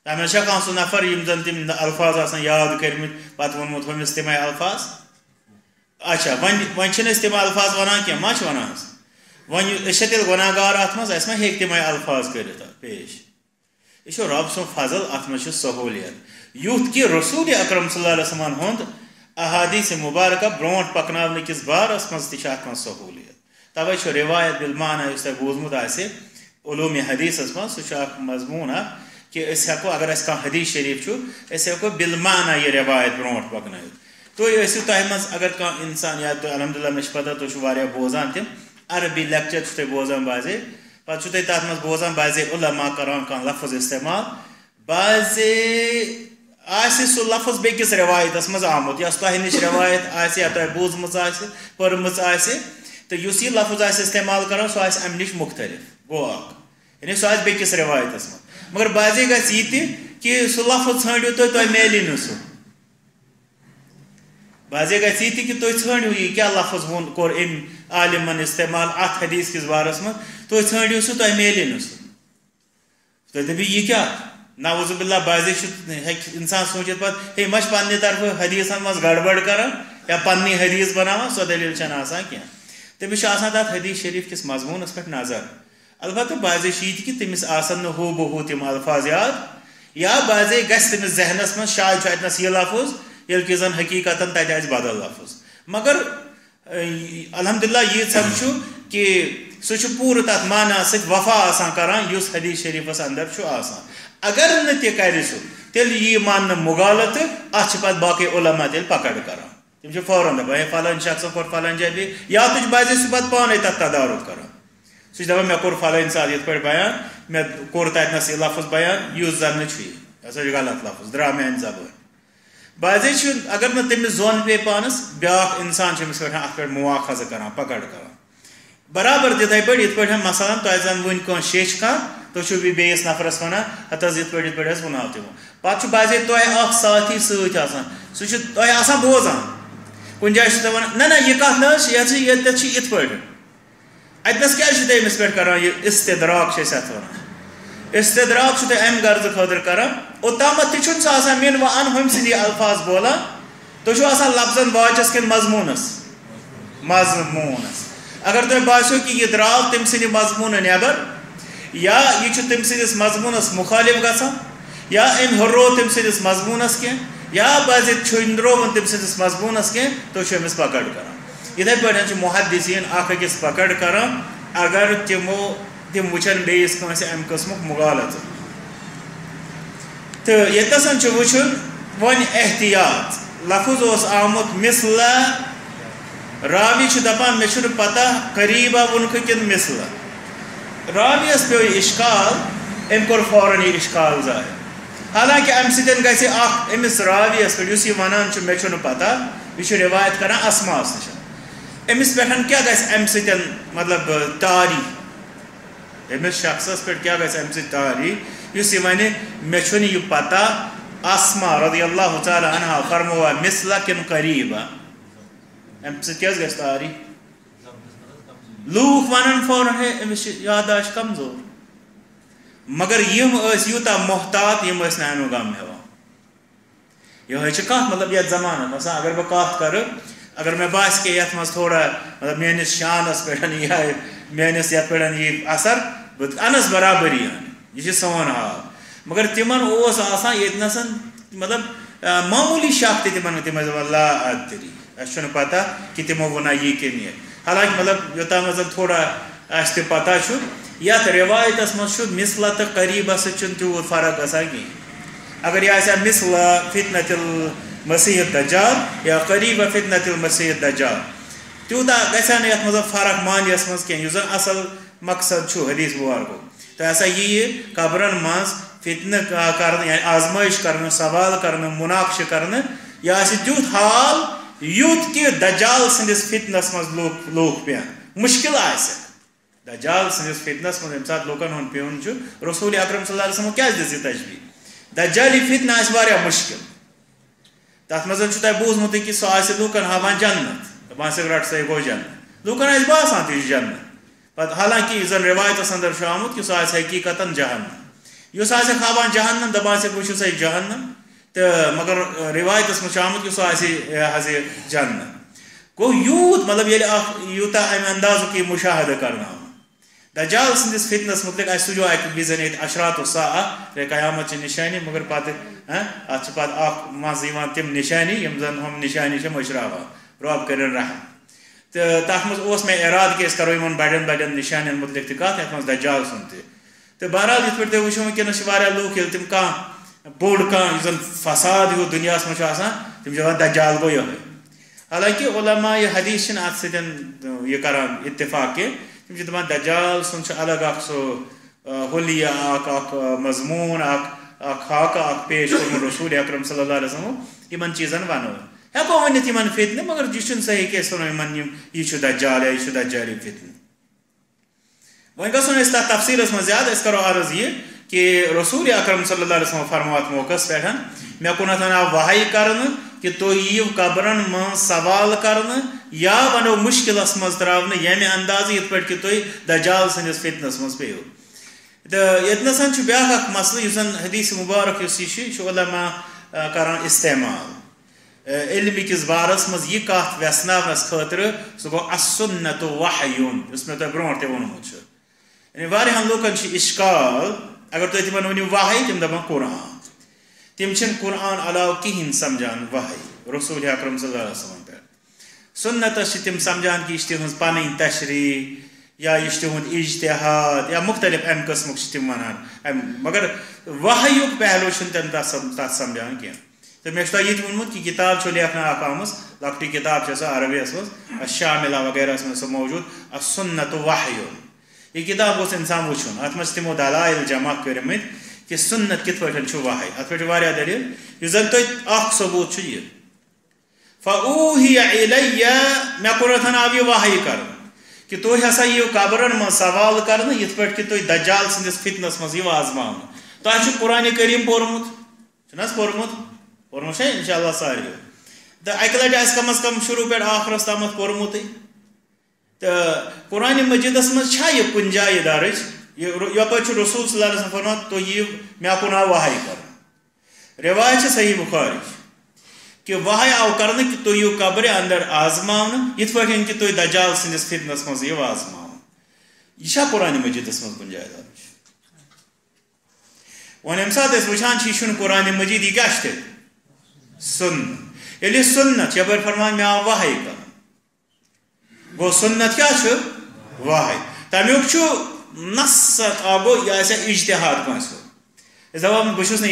S1: تَتھ منٛز چھا کانٛہہ سُہ نفر یِم زَن تِم الفاظ آسان یاد کٔرمٕتۍ پَتہٕ ووٚنمُت ہُمِس تِمے الفاظ اچھا وۄنۍ وۄنۍ چھِنہٕ أسۍ تِم الفاظ وَنان کینٛہہ ما چھِ وَنان حظ وۄنۍ أسۍ چھا تیٚلہِ گۄناہ گار اَتھ منٛز اَسہِ ما ہیٚکہِ تِمے الفاظ کٔرِتھ اَتھ پیش یہ چھُ رۄب سُنٛد فضل اَتھ منٛز چھِ سہوٗلیت یُتھ کہِ رسوٗل اکرم صلی اللہ علیہ وسلمن ہُنٛد احادیٖث مُبارکہ برونٛٹھ پکناونہٕ کِس بارس منٛز تہِ چھِ اَتھ منٛز سہوٗلیت تَوَے چھُ رِوایت بِلمانا یُس تۄہہِ بوٗزمُت آسہِ علوٗمِ حدیٖثس منٛز سُہ چھُ اکھ مضموٗن اکھ کہِ أسۍ ہٮ۪کو اگر اَسہِ کانٛہہ حدیٖث شریٖف چھُ أسۍ ہٮ۪کو بِلمانا یہِ رِوایت برونٛٹھ پکنٲوِتھ تُہۍ ٲسِو تۄہہِ منٛز اگر کانٛہہ اِنسان یا تُہۍ الحمدُاللہ مےٚ چھِ پتہ تُہۍ چھِو واریاہ بوزان تِم عربی لیکچر چھُو تُہۍ بوزان بازے پتہٕ چھُو تُہۍ تتھ منٛز بوزان بازے علما کران کانٛہہ لفظ استعمال. بازے آسہِ سُہ لفظ بیٚکِس رِوایتس منٛز آمُت یۄس تۄہہِ نِش رِوایت آسہِ یا تۄہہِ بوٗزمٕژ آسہِ پٔرمٕژ آسہِ تہٕ یُس یہِ لفظ آسہِ استعمال کران سُہ آسہِ اَمہِ نِش مُختٔلِف۔ گوٚو اکھ یعنی سُہ آسہِ بیٚکِس رِوایتس منٛز۔ مگر بازے گژھِ یہِ تہِ کہِ سُہ لفظ ژھٲنٛڈِو تُہۍ تۄہہِ میلہِ نہٕ سُہ۔ بازے گژھِ یہِ تہِ کہِ تُہۍ ژھٲنٛڈِو یہِ کیٛاہ لفظ ووٚن کوٚر أمۍ عالِمن استعمال اَتھ حدیٖث کِس بارس منٛز۔ تُہۍ ژھٲنٛڈِو سُہ، تۄہہِ میلہِ نہٕ سُہ۔ تُہۍ دٔپِو یہِ کیٛاہ؟ نوزُب اللہ بازے چھُ ہیٚکہِ اِنسان سوٗنٛچِتھ پَتہٕ، ہے ما چھِ پننہِ طرفہٕ حدیٖثن منٛز گڑبڑ کران یا پننی حدیٖث بناوان، سۄ دٔلیٖل چھنہٕ آسان کینٛہہ۔ تٔمِس چھُ آسان تَتھ حدیٖث شریٖف کِس مضموٗنس پٮ۪ٹھ نظر۔ البتہ بازے چھُ یہِ تہِ کہِ تٔمِس آسان بہ الفاظ یاد، یا بازے گژھِ تٔمِس ذہنس منٛز شاید چھُ اَتنَس یہِ لفظ، ییٚلہِ کہِ زن حقیٖقتن تَتہِ بدل لفظ۔ مگر الحمدُاللہ ییٖژاہ چھُ کہِ سُہ چھُ پوٗرٕ تَتھ مانا سۭتۍ وفا آسان کران، یُس حدیٖث شریٖفس اندر چھُ آسان۔ اگر نہٕ تہِ کرِ سُہ، تیٚلہِ یی ماننہٕ مُغالہٕ تہٕ اَتھ علما تیٚلہِ پکڑ کران۔ تِم چھِ فوراً دپان ہے فلٲنۍ شخصن کوٚر فلٲنۍ جایہِ بیٚیہِ یا تُج باسے سُہ پتہٕ پانے تتھ تدارُک کران سُہ چھُ دپان مےٚ کوٚر فلٲنۍ ساتہٕ یِتھ پٲٹھۍ بیان مےٚ کوٚر تتنس یہِ لفظ بیان یُس زن نہٕ چھُ یہِ یہِ ہسا چھُ غلط لفظ درٛاو میانہِ زبٲنۍ بازے چھُ اگر نہٕ تٔمِس زوٚن پیٚیہِ پانس بیاکھ اِنسان چھُ أمِس پٮ۪ٹھ اَتھ پٮ۪ٹھ مواخذٕ کران پکڑ کران برابر تِتھٕے پٲٹھۍ یِتھ پٲٹھۍ مثلن تۄہہِ زن وٕنۍ کٲنٛسہِ شیٚچھ کانٛہہ تُہۍ چھِو بیٚیِس نفرس ونان ہتہٕ حظ یِتھ پٲٹھۍ یِتھ پٲٹھۍ حظ وُناو تِمو پتہٕ چھُ باسے تۄہہِ اکھ ساتھی سۭتۍ آسان سُہ چھُ تۄہہِ آسان بوزان کُنہِ جایہِ چھُ تۄہہِ ونان نہ نہ یہِ کتھ نہ حظ چھِ یہِ چھِ ییٚتٮ۪تھ چھِ یِتھ پٲٹھۍ اتنس کیازِ چھُو تُہۍ أمِس پٮ۪ٹھ یہِ استدراک چھِ أسۍ استدراک چھُو تُہۍ امہِ غرضہٕ خٲطرٕ کران اوٚتامتھ تہِ چھُنہٕ سُہ آسان مِن ان ہُمۍ سٕنٛدی الفاظ بولان تُہۍ آسان لفظن واچس کِنہٕ مضموٗنس مضموٗنس اگر تۄہہِ باسیو کہِ یہِ درٛاو تٔمۍ سٕنٛدِ مضموٗنہٕ نٮ۪بر یا یہِ چھُ تٔمۍ سٕنٛدِس مضموٗنس مُخٲلِف گژھان یا أمۍ ہُرروو تٔمۍ سٕنٛدِس مضموٗنس کینٛہہ یا باسے چھُنٛدرووُن تٔمۍ سٕنٛدِس مضموٗنس کینٛہہ تُہۍ چھِو أمِس پکڑ کران یِتھٕے پٲٹھۍ چھِ محدِثیٖن اکھ أکِس پکڑ کران اگر تِمو تِم وٕچھن بیٚیِس کٲنٛسہِ اَمہِ قٕسمُک مُغالت۔ تہٕ ییٚتٮ۪س چھُ وٕچھُن وۄنۍ احتِیاط۔ لفظ اوس آمُت مِثلہ راوی دپان مےٚ چھُنہٕ پتہ قریٖبا ووٚنکھٕ کِنہٕ مِثلہ راویَس پیٚو یہِ اِشکال۔ أمۍ کوٚر فوراً یہِ اِشکال ضایع حالانکہِ اَمہِ سۭتۍ گژھِ اکھ أمِس راویَس پٮ۪ٹھ یُس یہِ وَنان چھُ مےٚ چھُنہٕ پتہ یہِ چھُ رِوایت کران اَسماس نِش أمِس پٮ۪ٹھ کیٛاہ گژھِ اَمہِ سۭتۍ مطلب تاری؟ أمِس شخصس پٮ۪ٹھ کیٛاہ گژھِ اَمہِ سۭتۍ تاری؟ یُس یہِ وَنہِ مےٚ چھُنہٕ یہِ پتہ آسما رۄدی اللہ تعالیٰ انہا فرموا مِثلہ کِنہٕ قریٖبا۔ اَمہِ سۭتۍ کیٛاہ حظ گژھِ تاری؟ لوٗکھ وَنان فوراً ہے أمِس چھِ یاداشت کمزور۔ مگر یم اس یوتا محتاط یم اس نانو گام ہوا یہ ہے کات مطلب یہ زمانہ مثلا ہاں، اگر بہ کات کر، اگر میں باس کہ یت مز تھوڑا مطلب میانس شانس پہ یہ میانس یت پہ یہ اثر انس برابری یعنی، یہ سون حال۔ مگر تمن اس آسان یتنسن مطلب معمولی شاخ تہ تمن، تم اللہ ادری اس پتہ کہ تمو ونا یہ کمی حالانکہ مطلب یوتام مطلب تھوڑا اس پتہ یت روایتس مز مثلا تو قریب ستھ تیوت فرق گسان کی اگر یہ آسا مثل فتنت المسیح دجال یا قریب فتنت المسیح دجال تیوتا گسا نا یت مز فرق مانیس مز کی زن اصل مقصد چھو حدیث مبارکو تو ایسا یہ قبرن مز فتنہ کرنے یعنی آزمائش کرنے سوال کرنے مناقش کرنے یا اسی تیوت حال یوت کہ دجال سندس فتنس مز لوگ لوگ پیان مشکل آئے دجال سندس فتنس من مطلب ام سات لوکن ہن پیون چھ رسول اکرم صلی اللہ علیہ وسلم کیا دسی تشبیہ دجالی فتنہ اس واریا مشکل۔ تات مزن چھو چھ تہ بوزمت مطلب کہ سو اس لوکن ہاوان جنت دپان سے رٹ سے گو جنت۔ لوکن اس باسان تی جنت۔ پت حالانکہ زن روایت اس اندر چھ آمت کہ سو اس حقیقتا جہنم۔ یس آسہ خوابان جہنم دپان سے بچو سے جہنم۔ تو مگر روایت اس مچ آمت کہ سو اس حض جنت۔ گو یوت مطلب یعنی یل یوتا ام اندازو کی مشاہدہ کرنا۔ دجال سندس فتنس متعلق اس سجو ایک بیزن ایت اشرات الساعه رے قیامت چ نشانی، مگر پات ہاں آچھا ات پات اخ ماز یوان تم نشانی، یم زن ہم نشانی چ مشراوا رب کرن رحم۔ تو تات مز اوس میں اراد کہ اس کرو یمن بڑن بڑن نشانن متعلق تکات ات مز دجال سنتے۔ تو بہرحال یت پٹے وچھو کہ نش وارا لوک یل تم کا بوڑ کا زن فساد ہو دنیا اس مچ آسان تم جو دجال گو یہ حالانکہ علماء یہ حدیث چھ ات سدن یہ کران، اتفاق کہ تم دپان دجال سن الگ اخ سو ہولی اخ اخ مضمون اخ اخ خاکہ اخ پیش کورمت رسول اکرم صلی اللہ علیہ وسلم یمن چیزن ونو ہیکو ونت یمن فتنہ مگر یہ چھ صحیح کہ سنو یمن یہ دجال یا یہ دجالی فتنہ وۄنۍ گژھو أسۍ تَتھ تفصیٖلَس منٛز زیادٕ أسۍ کَرو عرض یہِ کہ رسول اکرم صلی اللہ علیہ وسلم فرمو ات موقع پہ مے کُنتھ آو وحی کرنہٕ کہ تُہۍ یِیِو قبرن منٛز سوال کرنہٕ یا ونو مشکلس منٛز ترٛاونہٕ ییٚمہِ یعنی اندازٕ یِتھ پٲٹھۍ کہ تُہۍ دجال سٕنٛدِس فتنس منٛز پیٚیِو تہٕ ییٚتنَس چھُ بیٛاکھ اکھ مسلہٕ یُس حدیث مُبارک یُس یہِ چھُ یہِ کران استعمال۔ علمہِ کِس بارس منٛز یہِ کتھ ویژناونس خٲطرٕ سُہ گوٚو اسُنت وحیُن یُس مےٚ تۄہہِ برونٛٹھ تہِ ووٚنمُت چھُ یعنی واریاہن لوٗکن چھِ اِشکال، اگر تُہۍ تِمن ؤنِو واحے تِم دپان قرآن۔ تِم چھِنہٕ قرآن علاوٕ کِہیٖنۍ سمجھان واحے رسوٗل اکرم صلی اللہ علیہ وسلم۔ سُنتس چھِ تِم سمجھان کہِ یہِ چھِ تِہنٛز تشریح یا یہِ چھُ تِہُنٛد یا مُختٔلِف امہِ قٕسمُک چھِ تِم ونان مگر واحیُک پہلوٗ چھُنہٕ تِم سمجھان کینٛہہ تہٕ مےٚ چھُ تۄہہِ یہِ تہِ ووٚنمُت کہِ کِتاب چھو لیکھنہٕ اکھ آمٕژ لۄکٹٕے کِتاب چھےٚ سۄ منٛز وغیرہ منٛز سۄ موجوٗد اسُنت واحیُن یہ کتاب گوس انسان وچھن ات مز تمو دلائل جمع کرمت کہ سنت کت پہ واحد ات پہ واریاہ دلیل؟ یہ زن تھی اخ ثبوت یہ فوہی الی مے کورتھن آو یہ واحی کر کہ تھی ہسا یہ قبرن من سوال کرنا یت پہ کہ تھی دجال سندس فتنس مز یہ آزمان تہ قرآن کریم پورمت؟ چھنس پورمت؟ پورمت ان شاء اللہ ساری تو اکہ لٹہ آس کم از کم شروع پہ آخرس تامت پورمت تو قرآن مجیدس مز یہ کن جائے درج؟ یپ رسول صلی اللہ علیہ وسلم فرمان تو یہ مے کن آو واحی کر روایت صحیح بخاری۔ کہ واحی آو کرنے کہ تو یہ قبر اندر آزمان یت پہ کہ تو دجال سندس فتنس مز یہ آزمان یہ قرآن مجیدس مز کن جائے درج ون یم سات وچان یہ قرآن مجید یہ کیا سن. یل سنت یپ فرمان مے آو واحی کر گو سنت کیا واحد تمیک نصت آگو یہ آسا اجتحاد کنسو اس دفعہ بچس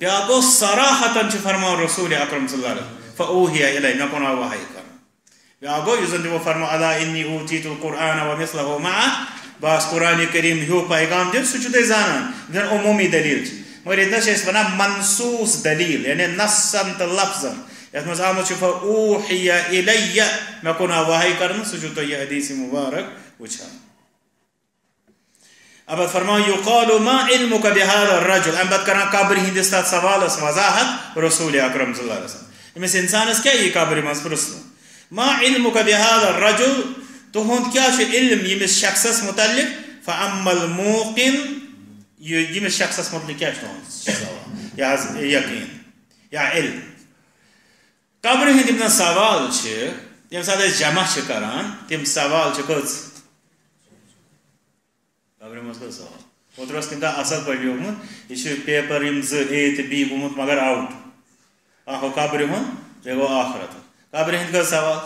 S1: بياغو صراحة فرمان رسول أكرم صلى الله عليه وسلم. فأوهي إلي نكون وحي كان بياغو يزن فرما ألا إني أوتيت القرآن ومثله معه. باس قرآن الكريم هو پیغام دید سو چوده زانن دن عمومی دلیل. چی اسمنا منصوص دلیل یعنی نصن تلفظا يتمز آمد شفا أوحي إلي ما كنا وحي کرن سو چوده حدیث مبارک اب فرما یقال ما علمك بهذا الرجل؟ أم بد کران قبر ہندس تات سوالس وضاحت رسول اکرم صلی اللہ علیہ وسلم. امس انسانس کیا یہ قبر مز ما علمك بهذا الرجل؟ تہند کیا علم یمس شخصس متعلق؟ فاما الموقن یہ شخص متعلق کیا سوال یہ یقین. یا علم. قبر ہند یم سوال یم سات جمع کران تم سوال کچھ avremozda sağ. Otros kinta asal padiyo mu? İşte paper imz eight b bu mut magar out. Ah o kabri mu? Jego ahirat. Kabri hindi ka hmm. saval.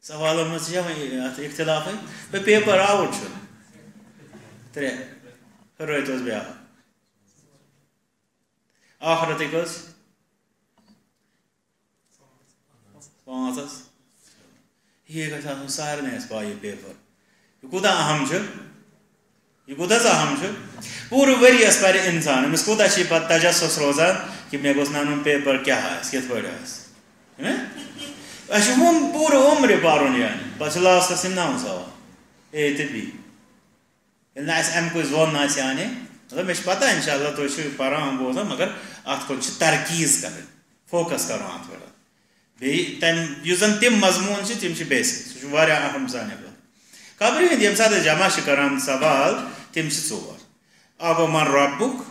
S1: Savalımız nu ya mı ihtilafı? Ve paper out şu. Tre. Hırrayt öz bir Ahirat ikos. Pağatas. یہ گھن سارے پائی paper یہ کوتا اہم یہ کوتا اہم پور ورس پہ انسان امس کوتا پہ تجسس روزان کہ مے گوس نن پیپر کیا کت پہ اچھا پور عمر پارن یعنی پہ لاسٹس نو سوال اے تو بی یل ام کچھ زون آنے مطلب مجھے پتہ ان شاء اللہ تھی پران بوزان مگر ات کن ترکیز کر فوکس کرو ات پہ بیس زن تم مضمون تم بیسک سہ اہم سان قبر ہند یم سات جمع کران سوال تم ژور اب من ربک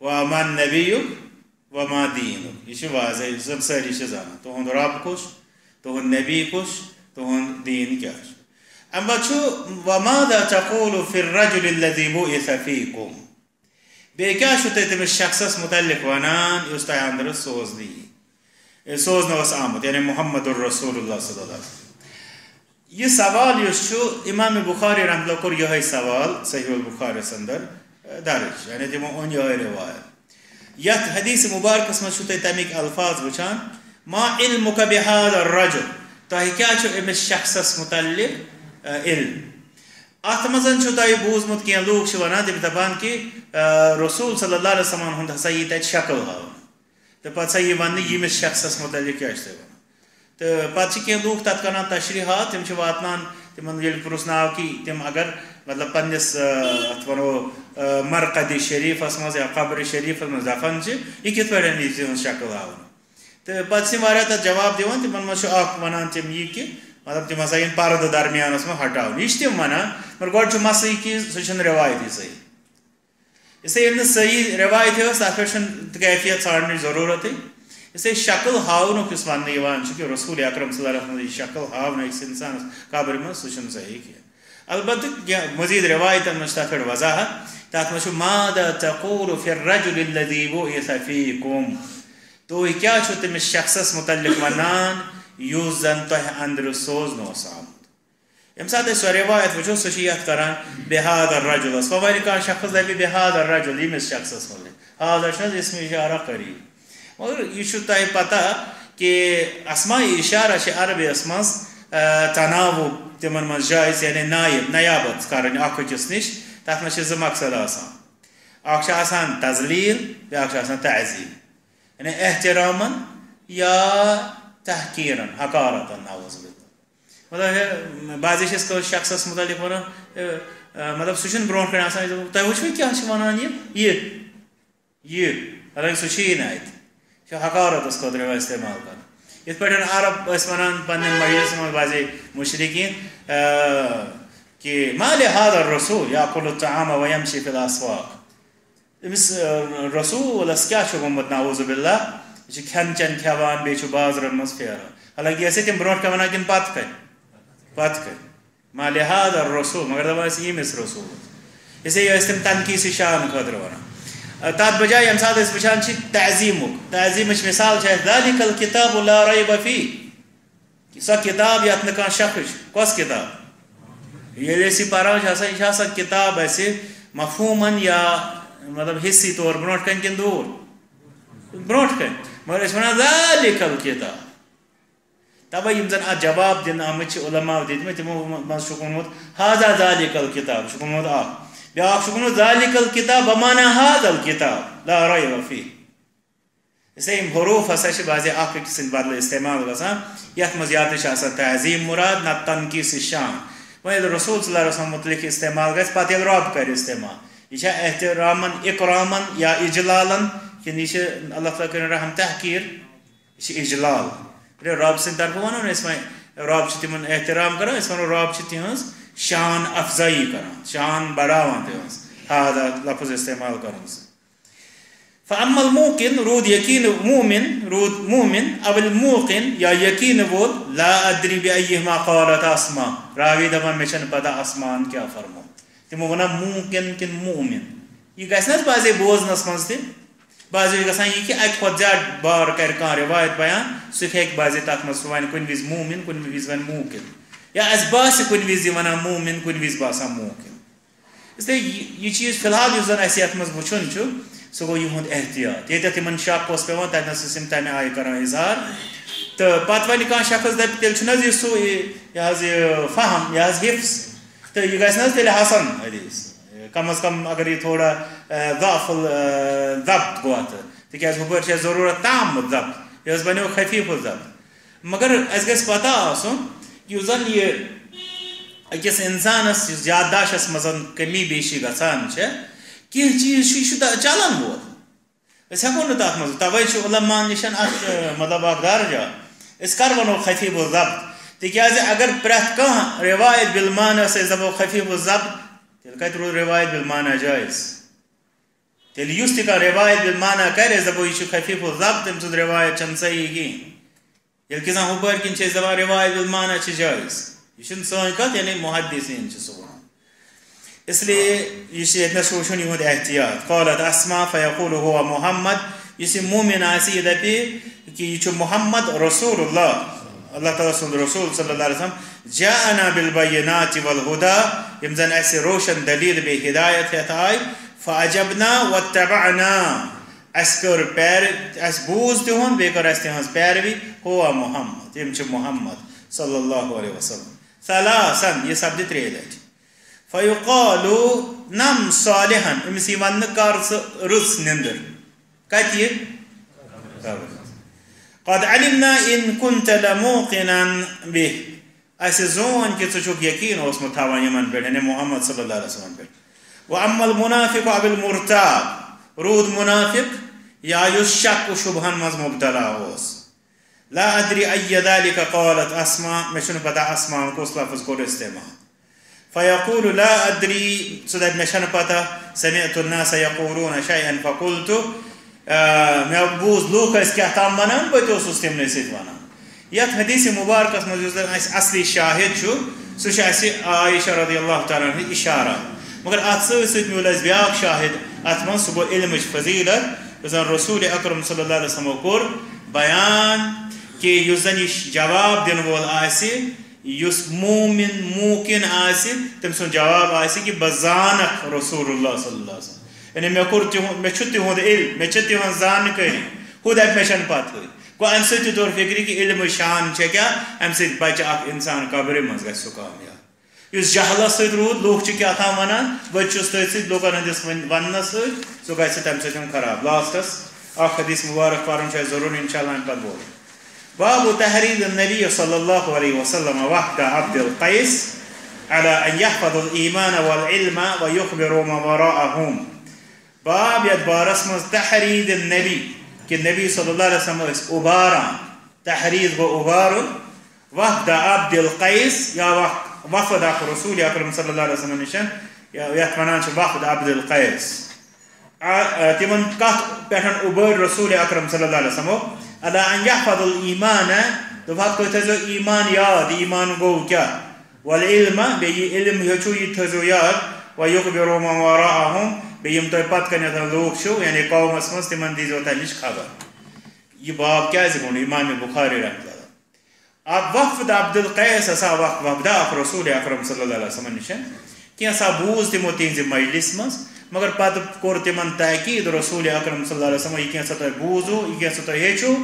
S1: و من نبیک و ما دینک یہ واضح زن ساری زان تہد رب کس تہد نبی کس تہد دین کیا ام پہ ومادا تقول فی الرجل الذي بعث فيكم بیٚیہِ کیٛاہ چھُو تُہۍ تٔمِس شخصس متعلق ونان یُس تۄہہِ اندرٕ سوزنہٕ سوزنہٕ اوس آمُت یعنی محمد الرسول اللہ صلی اللہ علیہ وسلم یہ سوال یُس چھُ امام بخاری رحمۃ اللہ کوٚر یِہوے سوال صحیح البخارس اندر درج یعنی تِمو اوٚن یِہوے روایت یتھ حدیث مبارکس منٛز چھُو تُہۍ الفاظ وٕچھان ما علمُک بِحاد الرجل تۄہہِ کیٛاہ چھُ أمِس شخصس متعلق علم ات مزہ تہ بوزمت کی لوگ ونان تم دپان کہ رسول صلی اللہ علیہ وسلم ہند ہسا یہ تت شکل ہاؤن تو پتہ یہ ون یمس شخصس متعلق کیا تھی ون تو پتہ کی لوگ تت کران تشریحات تم واتنان تم یل پرسناو کہ تم اگر مطلب پنس ات ونو مرقد شریفس مز یا قبر شریفس مز دفن یہ کت پہ یہ شکل ہاؤن تو پتہ تک جواب دان تمن مز ونان تم یہ کہ مطلب تم ہسا پردہ درمیانس میں ہٹاؤ یہ تم ونان مگر گۄڈٕ چھُ مسئلہٕ کہِ سُہ چھُنہٕ رِوایتی صحیح اس لیے ییٚلہِ نہٕ صحیح رِوایت ٲس تَتھ پٮ۪ٹھ کیفیت ژھانڈنٕچ ضروٗرتٕے اس لیے شکل ہاونُک یُس وننہٕ یِوان چھُ کہِ رسوٗل اکرم صلی اللہ علیہ یہِ شکل ہاونہٕ أکِس اِنسانَس قبرِ منٛز سُہ چھُنہٕ صحیح کینٛہہ البتہ کینٛہہ مٔزیٖد رِوایتَن منٛز چھِ تَتھ پٮ۪ٹھ وضاحت تَتھ منٛز چھُ مادا تقول فی الرجل تُہۍ کیٛاہ چھُو تٔمِس شخصس متعلق ونان یُس زن تۄہہِ اندرٕ سوزنہٕ اوس آمُت یم سات سو روایت وچو سہ یت کران بہاد الرجل فوائد کا شخص دپی بہاد الرجل یمس شخص مل حاضر چھ اسم اشارہ قریب مگر یہ چھ تہ پتہ کہ اسماء اشارہ چھ عربی اسمس تناو تمن من جائز یعنی نائب نیابت کرن اخ کس نش تات مش ز مقصد آسان. اخ آسان تذلیل بیاکھ آسان تعظیم مطلب بعض شخص متعلق ونان مطلب سہ برو کن تہ وچو کیا ونان یہ؟ یہ حالانکہ سہ ات حکارت خطرہ استعمال کر۔ یت پہ عرب ونان پن مجلس من بعض مشرقین کہ مال حاد الرسول یا کل الطعام و یمشی فی الاسواق۔ امس رسولس کیا گومت نعوذ باللہ؟ یہ کھین چین کھوان بیچ بازرن مز پھیران حالانکہ یہ تم برو کن ونان کن پت کن پت کر ما لہذا الرسول، مگر دپان ٲسۍ ییٚمِس رسول. اس لیے ٲسۍ تِم تنقیٖسی شان خٲطرٕ وَنان تَتھ بجاے ییٚمہِ ساتہٕ أسۍ وٕچھان چھِ تعظیٖمُک تعظیٖمٕچ مِثال چھِ اَسہِ ذالِک الکِتاب لا ریب فی. سۄ کِتاب یَتھ نہٕ کانٛہہ شک چھُ کۄس کِتاب؟ ییٚلہِ أسۍ یہِ پَران چھِ آسان یہِ چھِ آسان کِتاب اَسہِ مفہوٗمَن یا مطلب حِصی طور برونٛٹھ کَنہِ کِنہٕ دوٗر. برونٛٹھ کَنہِ مگر أسۍ وَنان ذالِک الکِتاب. توے یم زن جواب دن آمت علماء دتم تمو مز وونمت ہاضا ذالک الکتاب وونمت آ بیاکھ وونمت ذالک الکتاب بمانا هذا الکتاب لا ریب فی اس لیے حروف ہسا بعض اخ أکس سند بدل استعمال گژھان یتھ مز یا تہ آسان تعظیم مراد نہ تنقیس شان. وۄنۍ رسول صلی اللہ علیہ وسلم متعلق استعمال گژھِ پتہٕ ییٚلہِ رب کرِ استعمال. یہ چھا احترامن اکرامن یا اجلالن کِنہٕ یہِ چھِ اللہ تعالیٰ کٔرِن رحم تحقیٖر. چھِ اجلال. رب سند طرف ونو اس میں رب تم احترام کران اس ونو رب تہذ شان افزائی کران شان بڑھاوان تہذ ہاضا لفظ استعمال کران فأما الموقن رود يقين مؤمن رود مؤمن أو الموقن يا يقين وول لا أدري بأيهما قالت أسماء راوي دما مشن پتا اسمان کیا فرمو تمو ونا موقن کن مؤمن یہ گژھِ نہ بازے بوزنس منٛز تہِ بعض گژھان یہ کہ اکہ کھۄتہٕ زیادٕ بار کرِ کانٛہہ روایت بیان، سُہ ہیٚکہِ بعضے تَتھ منٛز سُہ وَنہِ کُنہِ وِزِ موٗمِن، کُنہِ وِزِ وَنہِ موٗکِن۔ یا اَسہِ باسہِ کُنہِ وِزِ یہِ وَنان موٗمِن، کُنہِ وِزِ باسان موٗکِن۔ اسلیے یہِ چیٖز فی الحال یُس زَن اَسہِ یَتھ منٛز وٕچھُن چھُ، سُہ گوٚو یِہُنٛد احتیاط۔ ییٚتٮ۪تھ یِمَن شک اوس پٮ۪وان تَتٮ۪تھ ٲسۍ یِم تَمہِ آیہِ کَران اِظہار۔ تہٕ پَتہٕ وَنہِ شخص دَپہِ، تیٚلہِ چھُنہٕ حظ یہِ سُہ، یہِ حظ فہم، یہِ حظ حِفظ۔ تہٕ یہِ گژھِ نہٕ حظ حسن حدیٖث۔ کم از کم اگر یہ تھوڑا ضعفل ضبط گوٚو اَتھ تِکیٛازِ ہُپٲرۍ چھِ اَسہِ تام ضبط. یہِ حظ بَنیو خفیٖف ضبط. مگر اَسہِ گژھِ پَتہ آسُن یُس زَن یہِ أکِس اِنسانَس یُس یادداشَس منٛز کٔمی بیشی گژھان چھےٚ کینٛہہ چیٖز چلان وول أسۍ ہٮ۪کو نہٕ تَتھ منٛز تَوَے چھُ علما نِش اَکھ مطلب اَکھ درجہ أسۍ کَر وَنو خفیٖف ضبط. تِکیٛازِ اگر پرٛٮ۪تھ کانٛہہ رِوایت بِلمان ٲس أسۍ دَپو خفیٖف ضبط. تیٚلہِ کَتہِ روٗد رِوایت بِلمانا جٲیِز تیٚلہِ یُس تہِ کانٛہہ رِوایت بِلمانا کَرِ أسۍ دَپو یہِ چھُ خفیٖف ضبط تٔمۍ سُنٛد رِوایت چھَنہٕ صحیح کِہیٖنۍ ییٚلہِ کہِ زَن ہُپٲرۍ کِنۍ چھِ أسۍ دَپان رِوایت بِلمانا چھِ جٲیِز یہِ چھُنہٕ یعنی محدِثیٖن چھِ سُہ وَنان اِسلیے یہِ چھِ ییٚتنَس وٕچھُن یِہُنٛد احتِیاط قولت اسما فیقول ہوا محمد یُس یہِ موٗمِن آسہِ یہِ دَپہِ کہِ محمد رسوٗل اللہ اللہ تعالیٰ سُنٛد رسوٗل صلی اللہ علیہ وسلم جا انا بالبینات والہدا یم زن اسہِ روشن دلیٖل بیٚیہِ ہدایت ہٮ۪تھ آے فاجبنا واتبعنا اَسہِ کٔر پیر اَسہِ بوٗز تِہُنٛد بیٚیہِ کٔر اَسہِ تِہٕنٛز پیروی، ہوا محمد یِم چھِ محمد صلی اللہ علیہ وسلم۔ صلاسن یہِ سپدِ ترٛیٚیہِ لٹہِ فیوقالو نم صالحن أمِس یی کر ژٕ رٕژ نِندٕر۔ کتہِ یہِ قد علمنا إن كنت لموقنا به. أسزون كتشوك يكين واسم تاوان يمن بل يعني محمد صلى الله عليه وسلم بل وأما المنافق أبي المرتاب رود منافق يا يشك شبهان مز مبتلا هوس لا أدري أي ذلك قالت أسماء مشون بدا أسماء كوس لفظ كور استماع. فيقول لا أدري سدد مشان بدا سمعت الناس يقولون شيئا فقلت مےٚ بوٗز لوٗکھ ٲسۍ کیٛاہ تام وَنان بہٕ تہِ اوسُس تِمنٕے سۭتۍ وَنان یَتھ حدیٖثِ مُبارکَس منٛز یُس زَن اَسہِ اَصلی شاہِد چھُ سُہ چھُ اَسہِ عایشہ رضی اللہ تعالیٰ ہُنٛد اِشارہ مگر اَتھ سۭتۍ سۭتۍ میوٗل اَسہِ بیٛاکھ شاہِد اَتھ منٛز سُہ گوٚو علمٕچ فضیٖلت یُس زَن رسوٗلِ اکرم صلی اللہ علیہ وسلمو کوٚر بیان کہِ یُس زَن یہِ جواب دِنہٕ وول آسہِ یُس موٗمِن موٗکِن آسہِ تٔمۍ سُنٛد جواب آسہِ کہِ بہٕ زانکھ رسوٗل اللہ صلی اللہ علیہ وسلم يعني مكورتي هون مشتي هون إل مشتي هون زان كين خود أبمشان بات هوي کو أم سيد دور فِکرِ كي علم شان چه كيا أم سيد بچه أك إنسان قبر مزگه سكام يا يس جهلا سيد رود لوك چھِ كيا ثام ونا بچه سيد سيد لوكا نديس من ونا سيد سو گاي سيد أم سيد خراب لاستس آخ حدیث مبارک پارم چه ضرور انشاءالله ان پد بولم باب تهريد النبي صلی اللہ علیہ وسلم وقت عبد القیس على أن يحفظ الإيمان والعلم ويخبر ما وراءهم باب یت بارس مز تحرید النبی کہ نبی صلی اللہ علیہ وسلم اس ابارا تحرید و اوبارن وفد عبد القیس یا وفد اخر رسول اکرم صلی اللہ علیہ وسلم نشن یت ونان وفد عبد القیس تمن کت پہ اوبر رسول اکرم صلی اللہ علیہ وسلم. ادا أن یحفظ الایمان دفات کو تزو ایمان یاد ایمان گو کیا والعلم بی علم یچو یہ تزو یاد وۄنۍ یُک بیروما وارا اہم بیٚیہِ یِم تۄہہِ پَتہٕ کَنٮ۪تھ یعنی قومَس منٛز تِمَن دیٖزیو تَمِچ خبر یہِ باب کیٛازِ گوٚو نہٕ اِمامِ بُخاری رحمتہ اللہ۔ اب وفد عبد القیس ہسا وق وفدا اکھ رسوٗل اکرم صلی اللہ علیہ وسلم نشن نِش کینٛژھا بوٗز تِمو تِہنٛزِ مجلِس منٛز، مگر پَتہٕ کوٚر تِمن تحقیٖد رسوٗل اکرم صلی اللہ علیہ وسلم، یہِ کینٛژھا تۄہہِ بوٗزوٗ، یہِ کینٛژھا تۄہہِ ہیٚچھِو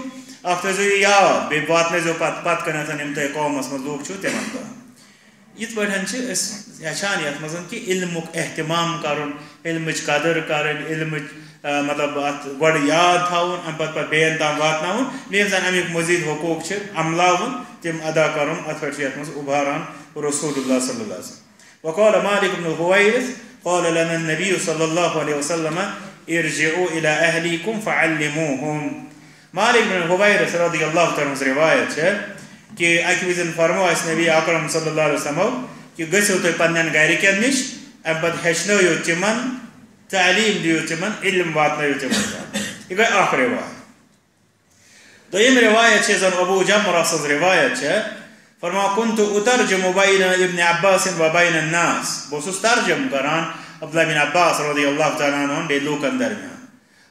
S1: اکھ تھٲیزیو یہِ یاد بیٚیہِ واتنٲیزیو پَتہٕ پَتہٕ کَنٮ۪تھ یِم تۄہہِ قومَس منٛز لوٗکھ چھِو تِمن۔ تام یِتھ پٲٹھۍ چھِ أسۍ ہیٚچھان یَتھ منٛز کہِ علمُک احتِمام کَرُن، علمٕچ قدٕر کَرٕنۍ، علمٕچ مطلب اَتھ گۄڈٕ یاد تھاوُن، اَمہِ پَتہٕ پَتہٕ بیٚیَن تام واتناوُن۔ بیٚیہِ یِم زَن اَمیُک مٔزیٖد حقوٗق چھِ عملاوُن، تِم اَدا کَرُن، اَتھ پٮ۪ٹھ چھِ یَتھ منٛز اُباران رسوٗل اللہ صلی اللہ وسلم۔ وقال مالک بن الحویرس قال لنا النبي صلى الله عليه وسلم، ارجعوا الى اهليكم فعلموهم مالک بن الحویرس رضی اللہ تعالیٰ ہٕنٛز رِوایت چھےٚ کہ اکہ وز فرمو اس نبی اکرم صلی اللہ علیہ وسلم کہ گھو تھی پن گرکن نش ام پہ ہچن تمن تعلیم دیو تمن علم واتن تمن یہ گئی اخ روایت. دویم روایت زن ابو جمرہ سز روایت فرما كنت اترجم بين ابن عباس وبين الناس. بوسوس ترجم کران، عبداللہ بن عباس رضی اللہ تعالیٰ عنہ بے لوکن درمیان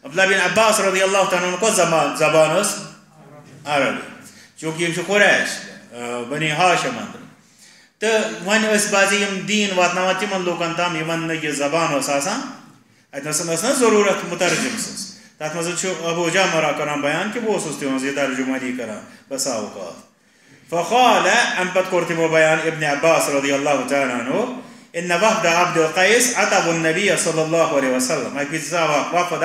S1: عبداللہ بن عباس رضی اللہ تعالیٰ عنہ کو زبان زبان اس؟ عربی. چونکہ یہ قریش بنی ہاشم اندر۔ تو ون اس بازی یم دین واتنا تمن لوکن تام یمن یہ زبان اس اتنا سن ضرورت مترجم سس تات مز ابو جامرہ کران بیان کہ سس تہذ یہ ترجمانی کران بسا اوقات فقال ام پت کرتی وہ بیان ابن عباس رضی اللہ تعالی عنہ ان وفد عبد القیس عطب النبی صلی اللہ علیہ وسلم ایک پیزا وفد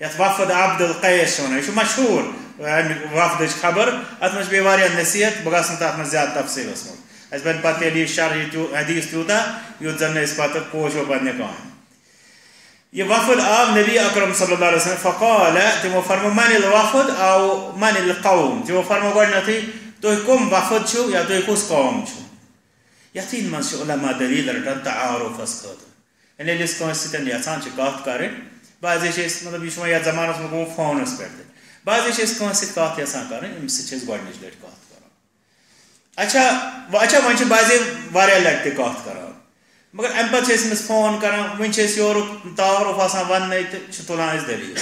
S1: يتوفد عبد القيس شونه شو مشهور. يعني وفدش خبر. اتمش بيواري النسيت. بغاسن اتم زياد تفصيل اسمه. از بن پتہ علی شرح تو حدیث توتا یوت زن اس پتہ پوشو بدنے کان یہ وفد آو نبی اکرم صلی اللہ علیہ وسلم. فقال تم فرمو من الوفد أو من القوم؟ تم فرمو گوڑنتی تو کم وفد شو؟ یا تو کس قوم شو؟ یقین من شو؟ علماء دلیل رٹن تعارف اس خاطر یعنی لس کانستن یسان چھ کات کرن بعضی چھ مطلب یہ شما مطلب یا زمان پہ بعضی چھ اس کو یسان کریں ام سے چھ لٹ کات کرا اچھا اچھا من چھ بعضی واریا لٹ کات کرا مگر ام پتہ چھ فون کران ون چھ یور تعارف آسان ون نہیں تلان دلیل.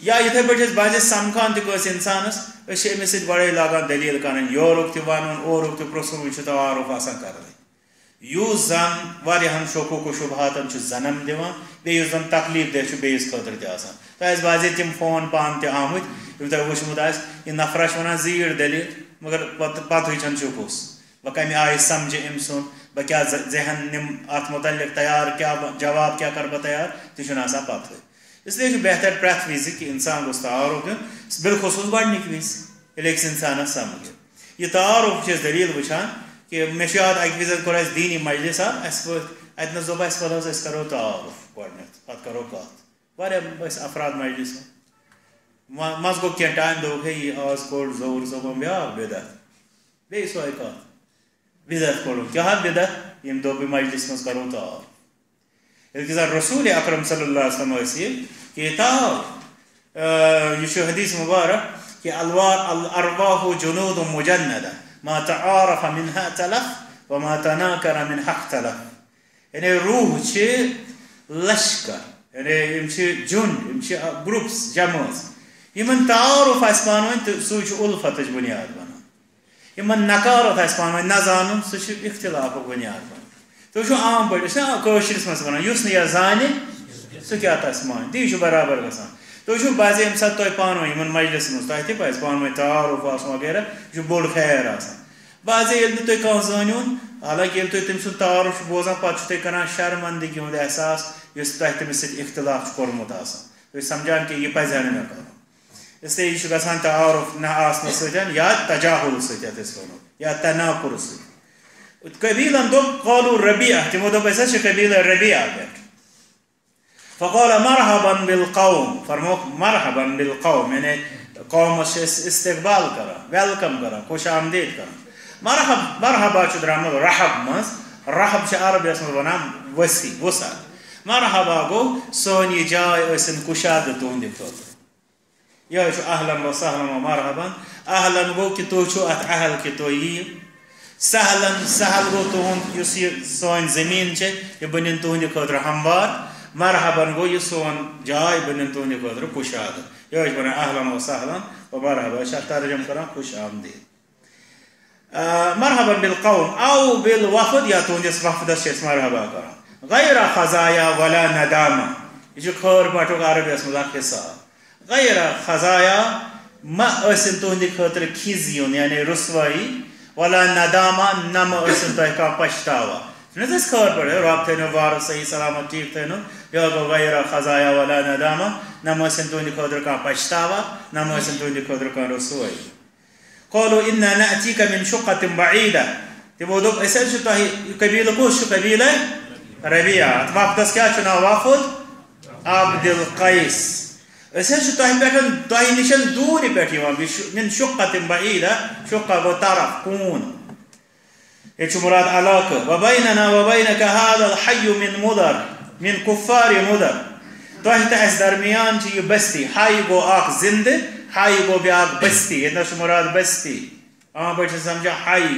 S1: یا اتھے پہ بعض سمکھان تس انسانس امس سی بڑے لاگان دلیل کر یورک تہ ون اورک تہ پرسن تعارف آسان کر یس زن واریاہن شوقوق و شبہاتن زنم بیس زن تکلیف دہ بیس خاطر تہ آسان۔ تہ بعض تم فون پان تہ آمت یم تہ وچمت آس یہ نفرا ونان زیڑ دلیل، مگر پتہ چھن چکس بہ کمہ آئی سمجھے ام سن بہ کیا ذہن نم ات متعلق تیار کیا جواب کیا کر بہ تیار؟ تہ آسان پتہ۔ اس لیے بہتر پریت وز کہ انسان گوس تعارف دیون بالخصوص گۄڈنِک وز، ییٚلہِ أکِس اِنسانَس سَمجھ۔ یہِ تعارف چھِ أسۍ دٔلیٖل وٕچھان کہ مےٚ چھُ یاد اَکہِ وِزِ کوٚر اَسہِ دیٖنی مجلس اکھ، اَسہِ وٲتۍ اتہِ نہٕ زُبَس وَل حظ أسۍ کَرو تعارُف گۄڈنٮ۪تھ پَتہٕ کَرو کَتھ واریاہ ٲسۍ اَفراد مجلِس منٛزٕ گوٚو کینٛہہ ٹایم دوٚپُکھ ہے یہِ آز کوٚڑ ظہوٗر صٲبَن بیٛاکھ بِدَتھ بیٚیہِ سۄے کَتھ بِدَتھ کوٚڑُکھ کیٛاہ حظ بِدَتھ ییٚمۍ دوٚپ یہِ مجلِس منٛز کَرو تعارُف ییٚلہِ کہِ زَن رسوٗل اکرم وسلم ٲسۍ یہِ کہِ تاو یہِ چھُ حدیٖث الوار الرواہو جنوٗد مُجنہ ما تہٕ آرف تلف و ما تنا حق تلف یعنی روح چھ لشکر یعنی یم چھ گروپس جماعت یمن تعارف اس پانوین تو سو چھ بنیاد بنا یمن نکارت اس پانوین نزانن سو چھ اختلاف بنیاد بنا تو عام پٲٹھۍ أسۍ چھِ کٲشرِس منٛز وَنان یُس نہٕ یہِ زانہِ سُہ تَس مان تی چھُ برابر گژھان تُہۍ چھُو باسے ییٚمہِ ساتہٕ تۄہہِ پانہٕ ؤنۍ یِمن مجلِس منٛز تۄہہِ تہِ پَزِ پانہٕ ؤنۍ تعارُف آسُن وغیرہ یہِ چھُ بوٚڑ خیر آسان باسے ییٚلہِ نہٕ تُہۍ کانٛہہ زٲنِوُن حالانکہِ ییٚلہِ تُہۍ تٔمۍ سُنٛد تعارُف چھُ بوزان پَتہٕ چھُو تُہۍ کَران شرمندگی ہُنٛد احساس یُس تۄہہِ تٔمِس سۭتۍ اختِلاف چھُ کوٚرمُت آسان تُہۍ سَمجان کہِ یہِ پَزِ ہا نہٕ مےٚ کَرُن اِسلیے یہِ چھُ گژھان تعارُف نہ آسنہٕ سۭتۍ یا تجاہُل سۭتۍ یَتھ أسۍ وَنو یا تناکُر سۭتۍ قبیٖلن دوٚپ قالوٗ ربیہ تِمو دوٚپ أسۍ حظ چھِ قبیٖلہ ربیہ پٮ۪ٹھ فقال مرحبا بالقوم فرموك مرحبا بالقوم يعني قوم استقبال کرا ویلکم کرا خوش آمدید کرا مرحب مرحبا شو درام رحب مز. رحب شعرب يسمى بنام؟ وسي وسع مرحبا جو سوني جاي اسن كشاد تون دي توت يا شو أهلا وسهلا ومرحبا أهلا جو كي تو شو ات أهل كي تو يي سهلا سهل جو تون يسي سون زمين چه يبنين تون دي خاطر هموار. مرحبا جو يسون جاي بنين تون دي خاطر كشاد يا شو أهلا وسهلا ومرحبا شا ترجم کران خوش آمدید مرحبا بالقوم او بالوفد یا تونجس وفدس چیس مرحبا کران غیر خزایا ولا ندامه یجو خور پاٹو عربی اسم دا قصا غیر خزایا ما اسن تونجی خطر کھیزیون یعنی رسوائی. ولا ندامه نم اسن تو کا پشتاوا. نزس خور پڑے رب تھینو وار صحیح سلامت ٹھیک تھینو یا گو غیر خزایا ولا ندامه نم اسن تونجی خطر کا پشتاوا نم اسن تونجی خطر کا رسوائی. قالوا إنا نأتيك من شقة بعيدة. تبودوك أسأل شقة قبيلة كوش قبيلة؟ ربيعة أتباق تسكيات شنا وافد؟ عبد القيس. أسأل شقة بيكن تاهي نشان دوري بكيما من شقة بعيدة. شقة وطرف كون. إيش مراد علاقة؟ وبيننا وبينك هذا الحي من مدر من كفار مدر تاهي تأس درميان تي بستي. حي بو آخ زندة. حي بو بياق بستي يدناش مراد بستي اما بيش نسمجا حي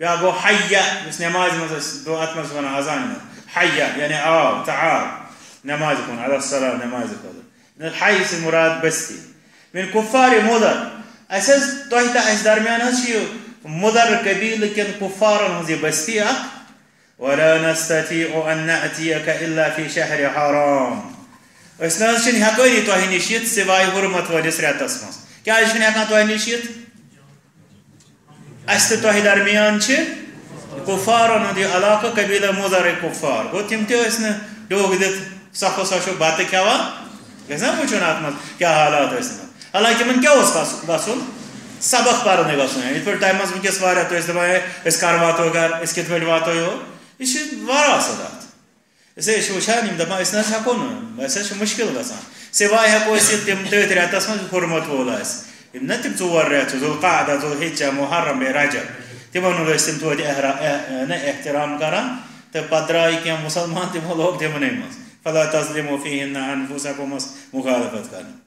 S1: بياق بو حي بس نماز مزس دو اتمس وأنا اذان حي يعني آو تعال نمازكم على الصلاه نمازكم الحي سے مراد بستي من كفار مدر أساس توہی تا اس درمیان ہس مدر كبير لكن كفار هزي بستي اک ولا نستطيع ان ناتيك الا في شهر حرام اس نہ چھن ہکوی تہ نشیت سوائے حرمت ولس رتس مس کیا چھن ہکان تہ نشیت اس تہ درمیان چھ کفارن ہند علاقہ قبیل مدر کفار گو تم تہ اس نہ ڈوگ دت سفو سفو بات کھیوان گژھان وٕچھُن اَتھ منٛز کیٛاہ حالات ٲسۍ تِمن حالانکہِ یِمن کیٛاہ اوس گژھُن سبق پرنہِ گژھُن یِتھ پٲٹھۍ تۄہہِ منٛز وٕنکٮ۪س واریاہ تُہۍ ٲسۍ دَپان ہے أسۍ کر واتو گرٕ أسۍ کِتھ پٲٹھۍ واتو یور یہِ چھُ أسے شو شاني دم إسنا سكون بس شو مشكلة بس سواء هكو سيد تم تدري أتسمع كرمت ولاس إن تم تصور رأت ذو القعدة ذو ہچ محرم رجب تمن لو استم تو إهرا نه احترام کرا تے تبدرأي کے مسلمان تمن لوك منے مس فلا تظلموا فيهن أنفسكم مخالفت كرام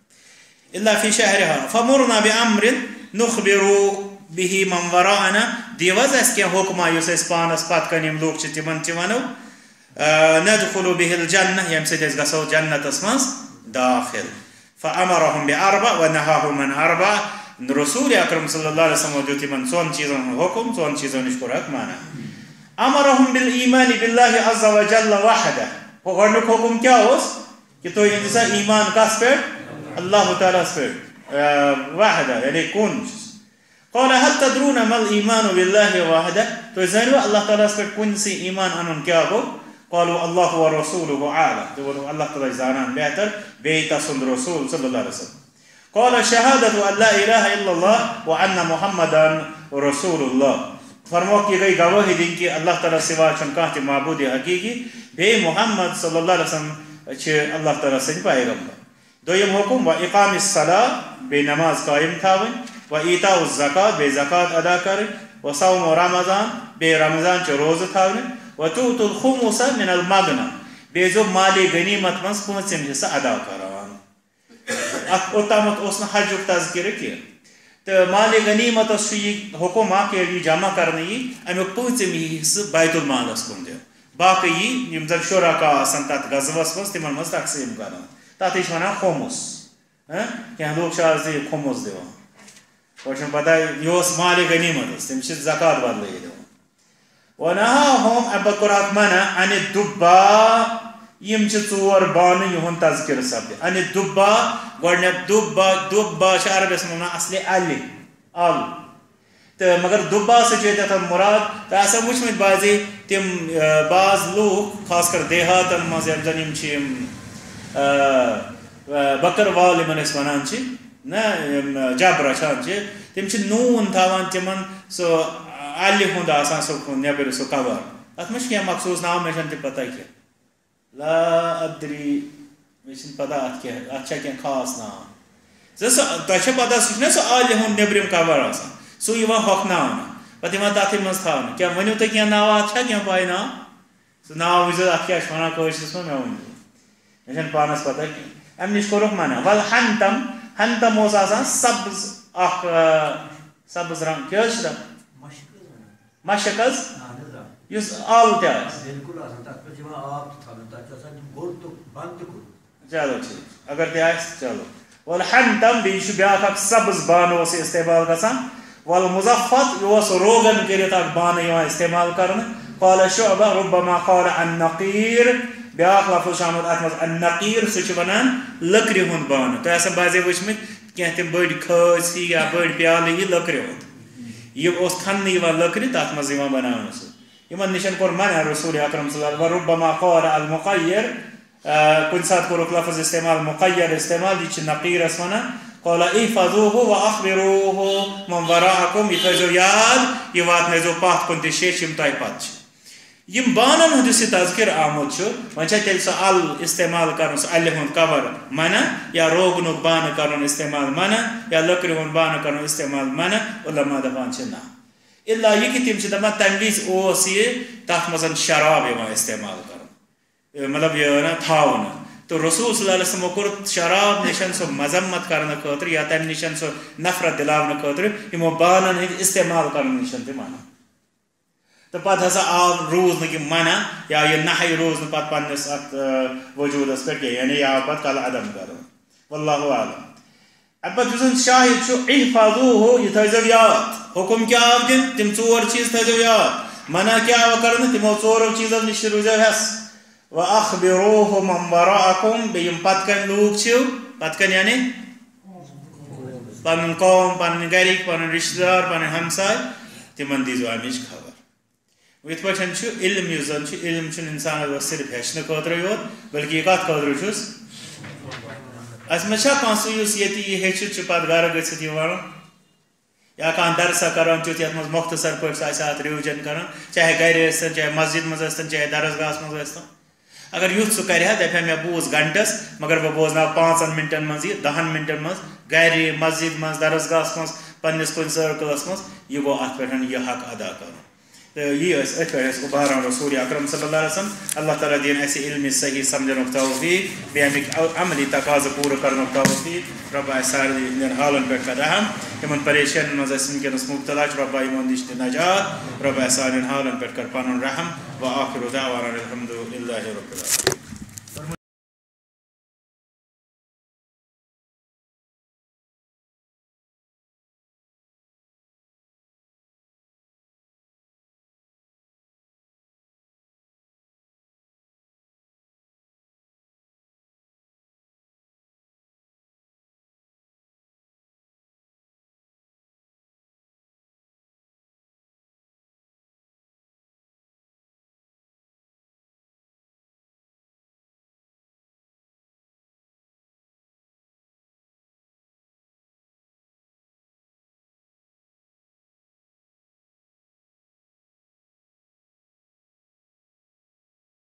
S1: إلا في شهرها فمرنا بأمر نخبر به من وراءنا دي وزس كي حكما يوسس پانس پات کنیم لوک چه تمن چه آه، ندخل به الجنة. يمسيدز قصو جنة اسمس داخل. فأمرهم بأربع ونهاهم من أربع. رسول أكرم صلى الله عليه وسلم وجوتي من صون چيزون حكم صون چيزون اشكرك معنا أمرهم بالإيمان بالله عز وجل وحده. وغرنك حكم كاوس كي تو انسان إيمان كاسبر؟ الله تعالى تعالی آه، وحده. يعني كون. قال هل تدرون ما الإيمان بالله وحده؟ تو زنوا الله تعالى سبحانه كون سي إيمان أنون كاوس قالوا الله ورسوله أعلم. تُہۍ ووٚنوٕ اللہ تعالیٰ زانان بیٚیہِ تسُنٛد رسول صلی اللہ علیہ وسلم. قال شهادة أن لا إله إلا الله وأن محمدا رسول الله. فرمو کی گئی گواہی دن کہ اللہ تعالیٰ سوا چھن کانٛہہ تہِ معبوٗدِ حقیٖقی بیٚیہِ محمد صلی اللہ علیہ وسلم چھِ اللہ تعالیٰ سٕنٛدۍ پیغمبر دوٚیِم حکم و اقام الصلاة بیٚیہِ نماز قٲیِم تھاوٕنۍ و ایٖتا الزکات بیٚیہِ زکات أدا کَرٕنۍ و صوم رمضان بیٚیہِ رمضان چہِ روزٕ تھاونہِ و توٗت الخموسا من المغنا بیٚیہِ ٲسۍزیو مالی غنیٖمت منٛز پٲنٛژِم حصہٕ ادا کراوان اَتھ اوٚتامَتھ اوس نہٕ حجُک تذکرٕ کینٛہہ تو مال غنیمت یہ حکم اخ یہ جمع کرنے یہ امیک پانچم حصہ بیت المالس کن دن باقی یم زن شرکا آسان تت غزوس مز تمن مز تقسیم کران تت ونان خومس کی لوگ آج یہ خومس دان پہ پتہ یہ مال غنیمت تم زکات بدل دان ونہا ہوم ام پتہ کور منع ان دبا یم ژور بانہ یہن تذکر دبا گۄڈنیٚتھ دبا دبا عربس من اصل ال تو مگر دبا سۭتۍ مراد تو اسا وٕچھمٕتۍ بازے تم باز لوٗکھ خاص کر دیہاتن منٛز یِم زن یِم چھِ یِم بکر وال یِمن أسۍ وَنان چھِ نہ یِم جب رچھان چھِ تِم چھِ نوٗن تھاوان تِمن سُہ الہِ ہُنٛد آسان سُہ نیٚبرٕ سُہ کور اتھ منٛز چھُ کینٛہہ مخصوٗص ناو مےٚ چھنہٕ تہِ پتہ کینٛہہ لا ادری مے چھن پتہ ات کیا ات چھا کیا خاص نام۔ زس تہ چھ پتہ سہ سہ عالی ہن نبرم کور آسان سو یوان ہوکناون پتہ یوان تاتھ منز تھاون کیا ونیو تہ کیا ناو ات چھا کیا پاے نا سہ ناو وز ات کیا چھ ونان کوشس مے ون مے چھن پانس پتہ کی ام نش کوروک مانا۔ ول ہنتم ہنتم اوس آسان سبز اخ سبز رنگ۔ کیا چھ مشک حظ یس آل تہ بالکل آسان پہ آسان تو بند چلو ٹھیک اگر تہ آس چلو ول حنتم بی چھ بیاکھ اکھ سبز بانہ اوس استعمال گژھان ول مزفت یہ اوس روغن کٔرِتھ اکھ بانہ یوان استعمال کرنہٕ قال شعبہ ربما قال النقیر بیاکھ لفظ اتھ منٛز النقیر سُہ چھُ ونان لٔکرِ ہُنٛد بانہٕ تۄہہِ آسان بازے وٕچھمٕتۍ کینٛہہ تِم بٔڑۍ کھٲسۍ ہی یا بٔڑۍ پیالہٕ ہی لٔکرِ ہُنٛد. یہِ اوس کھننہٕ یِوان لٔکرِ تتھ منٛز یِوان بناونہٕ سُہ یمن نشن کور منع رسول اکرم صلی اللہ علیہ وسلم. ربما قال المقیر کن سات کورک لفظ استعمال، مقیر استعمال یہ نقیر اس ونا قال احفظوه واخبروه من وراءكم يتجو یاد یہ وات نزو پات کن تی شیش یم تای پات یم بانن ہند اس تذکر آمت وی تیل سہ ال استعمال کر الہ ہند کور منع یا روغن بانہ کر استعمال منع یا لکر ہند بانہ کر استعمال منع علما دپان نا اللہ یہ کہ تم دپان تمہ وز اس یہ تر مز شراب استعمال کر مطلب یہ نا تھاؤن تو رسول صلی اللہ علیہ وسلم کور شراب نشن سو مذمت کرنے خاطر یا تم نشن سو نفرت دلانے خاطر ہمو بانن ہند استعمال کرنے نشن تہ منع تو پتہ ہسا آو روز نہ منع یا یہ نہ روز نہ پتہ پنس ات وجودس پہ یعنی یہ آو پتہ کل عدم کر واللہ عالم اب پتہ یس شاہد چھو احفظوه یہ تھزو یاد حکم کیا آو دن تم ژور چیز تھزو یاد منع کیا آو کرنے تمو ژورو چیٖزو چیزو نش روزو ہس واخبروه من وراءكم بیم پتہ کن لوگ چھو پتہ کن یعنی پن قوم پن گرک پن رشتہ دار پن ہمسائے تمن دیزو امچ خبر ویت یت پہ علم اس زن علم انسان صرف ہچنے خاطر یوت بلکہ یہ کت خاطر چھس اس مجھ سہ یہ ہچت پہ گھر گھت ون یا کھانا درسا کران تیت یت مز مختصر پہ ات ریوجن کران چاہے گھر ٲسۍتن چاہے مسجد مز ٲسۍتن چاہے درسگاہس مز ٲسۍتن اگر یُتھ سُہ کرِ ہا دپہِ مےٚ بوز گنٹس مگر بہٕ بوزناو پانٛژن منٹن منٛز یہِ دہن منٹن منٛز گرِ مسجد منٛز درسگاہس منٛز پننس کُنہِ سٔرکٕلس منٛز یہِ گوٚو اتھ پٮ۪ٹھ یہِ حق ادا کرُن۔ یہ ات پہ رسول اکرم صلی اللہ علیہ وسلم اللہ تعالیٰ دین اس علم صحیح سمجھن توفیق بی عملی تقاض پور کرن توفیق رب سارے حالن پہ کر رحم تمن پریشان مز ونکس مبتلا رب یمن نش نجات رب سارے حالن پہ کر پن رحم و آخر دعوانا الحمد للہ رب العالمین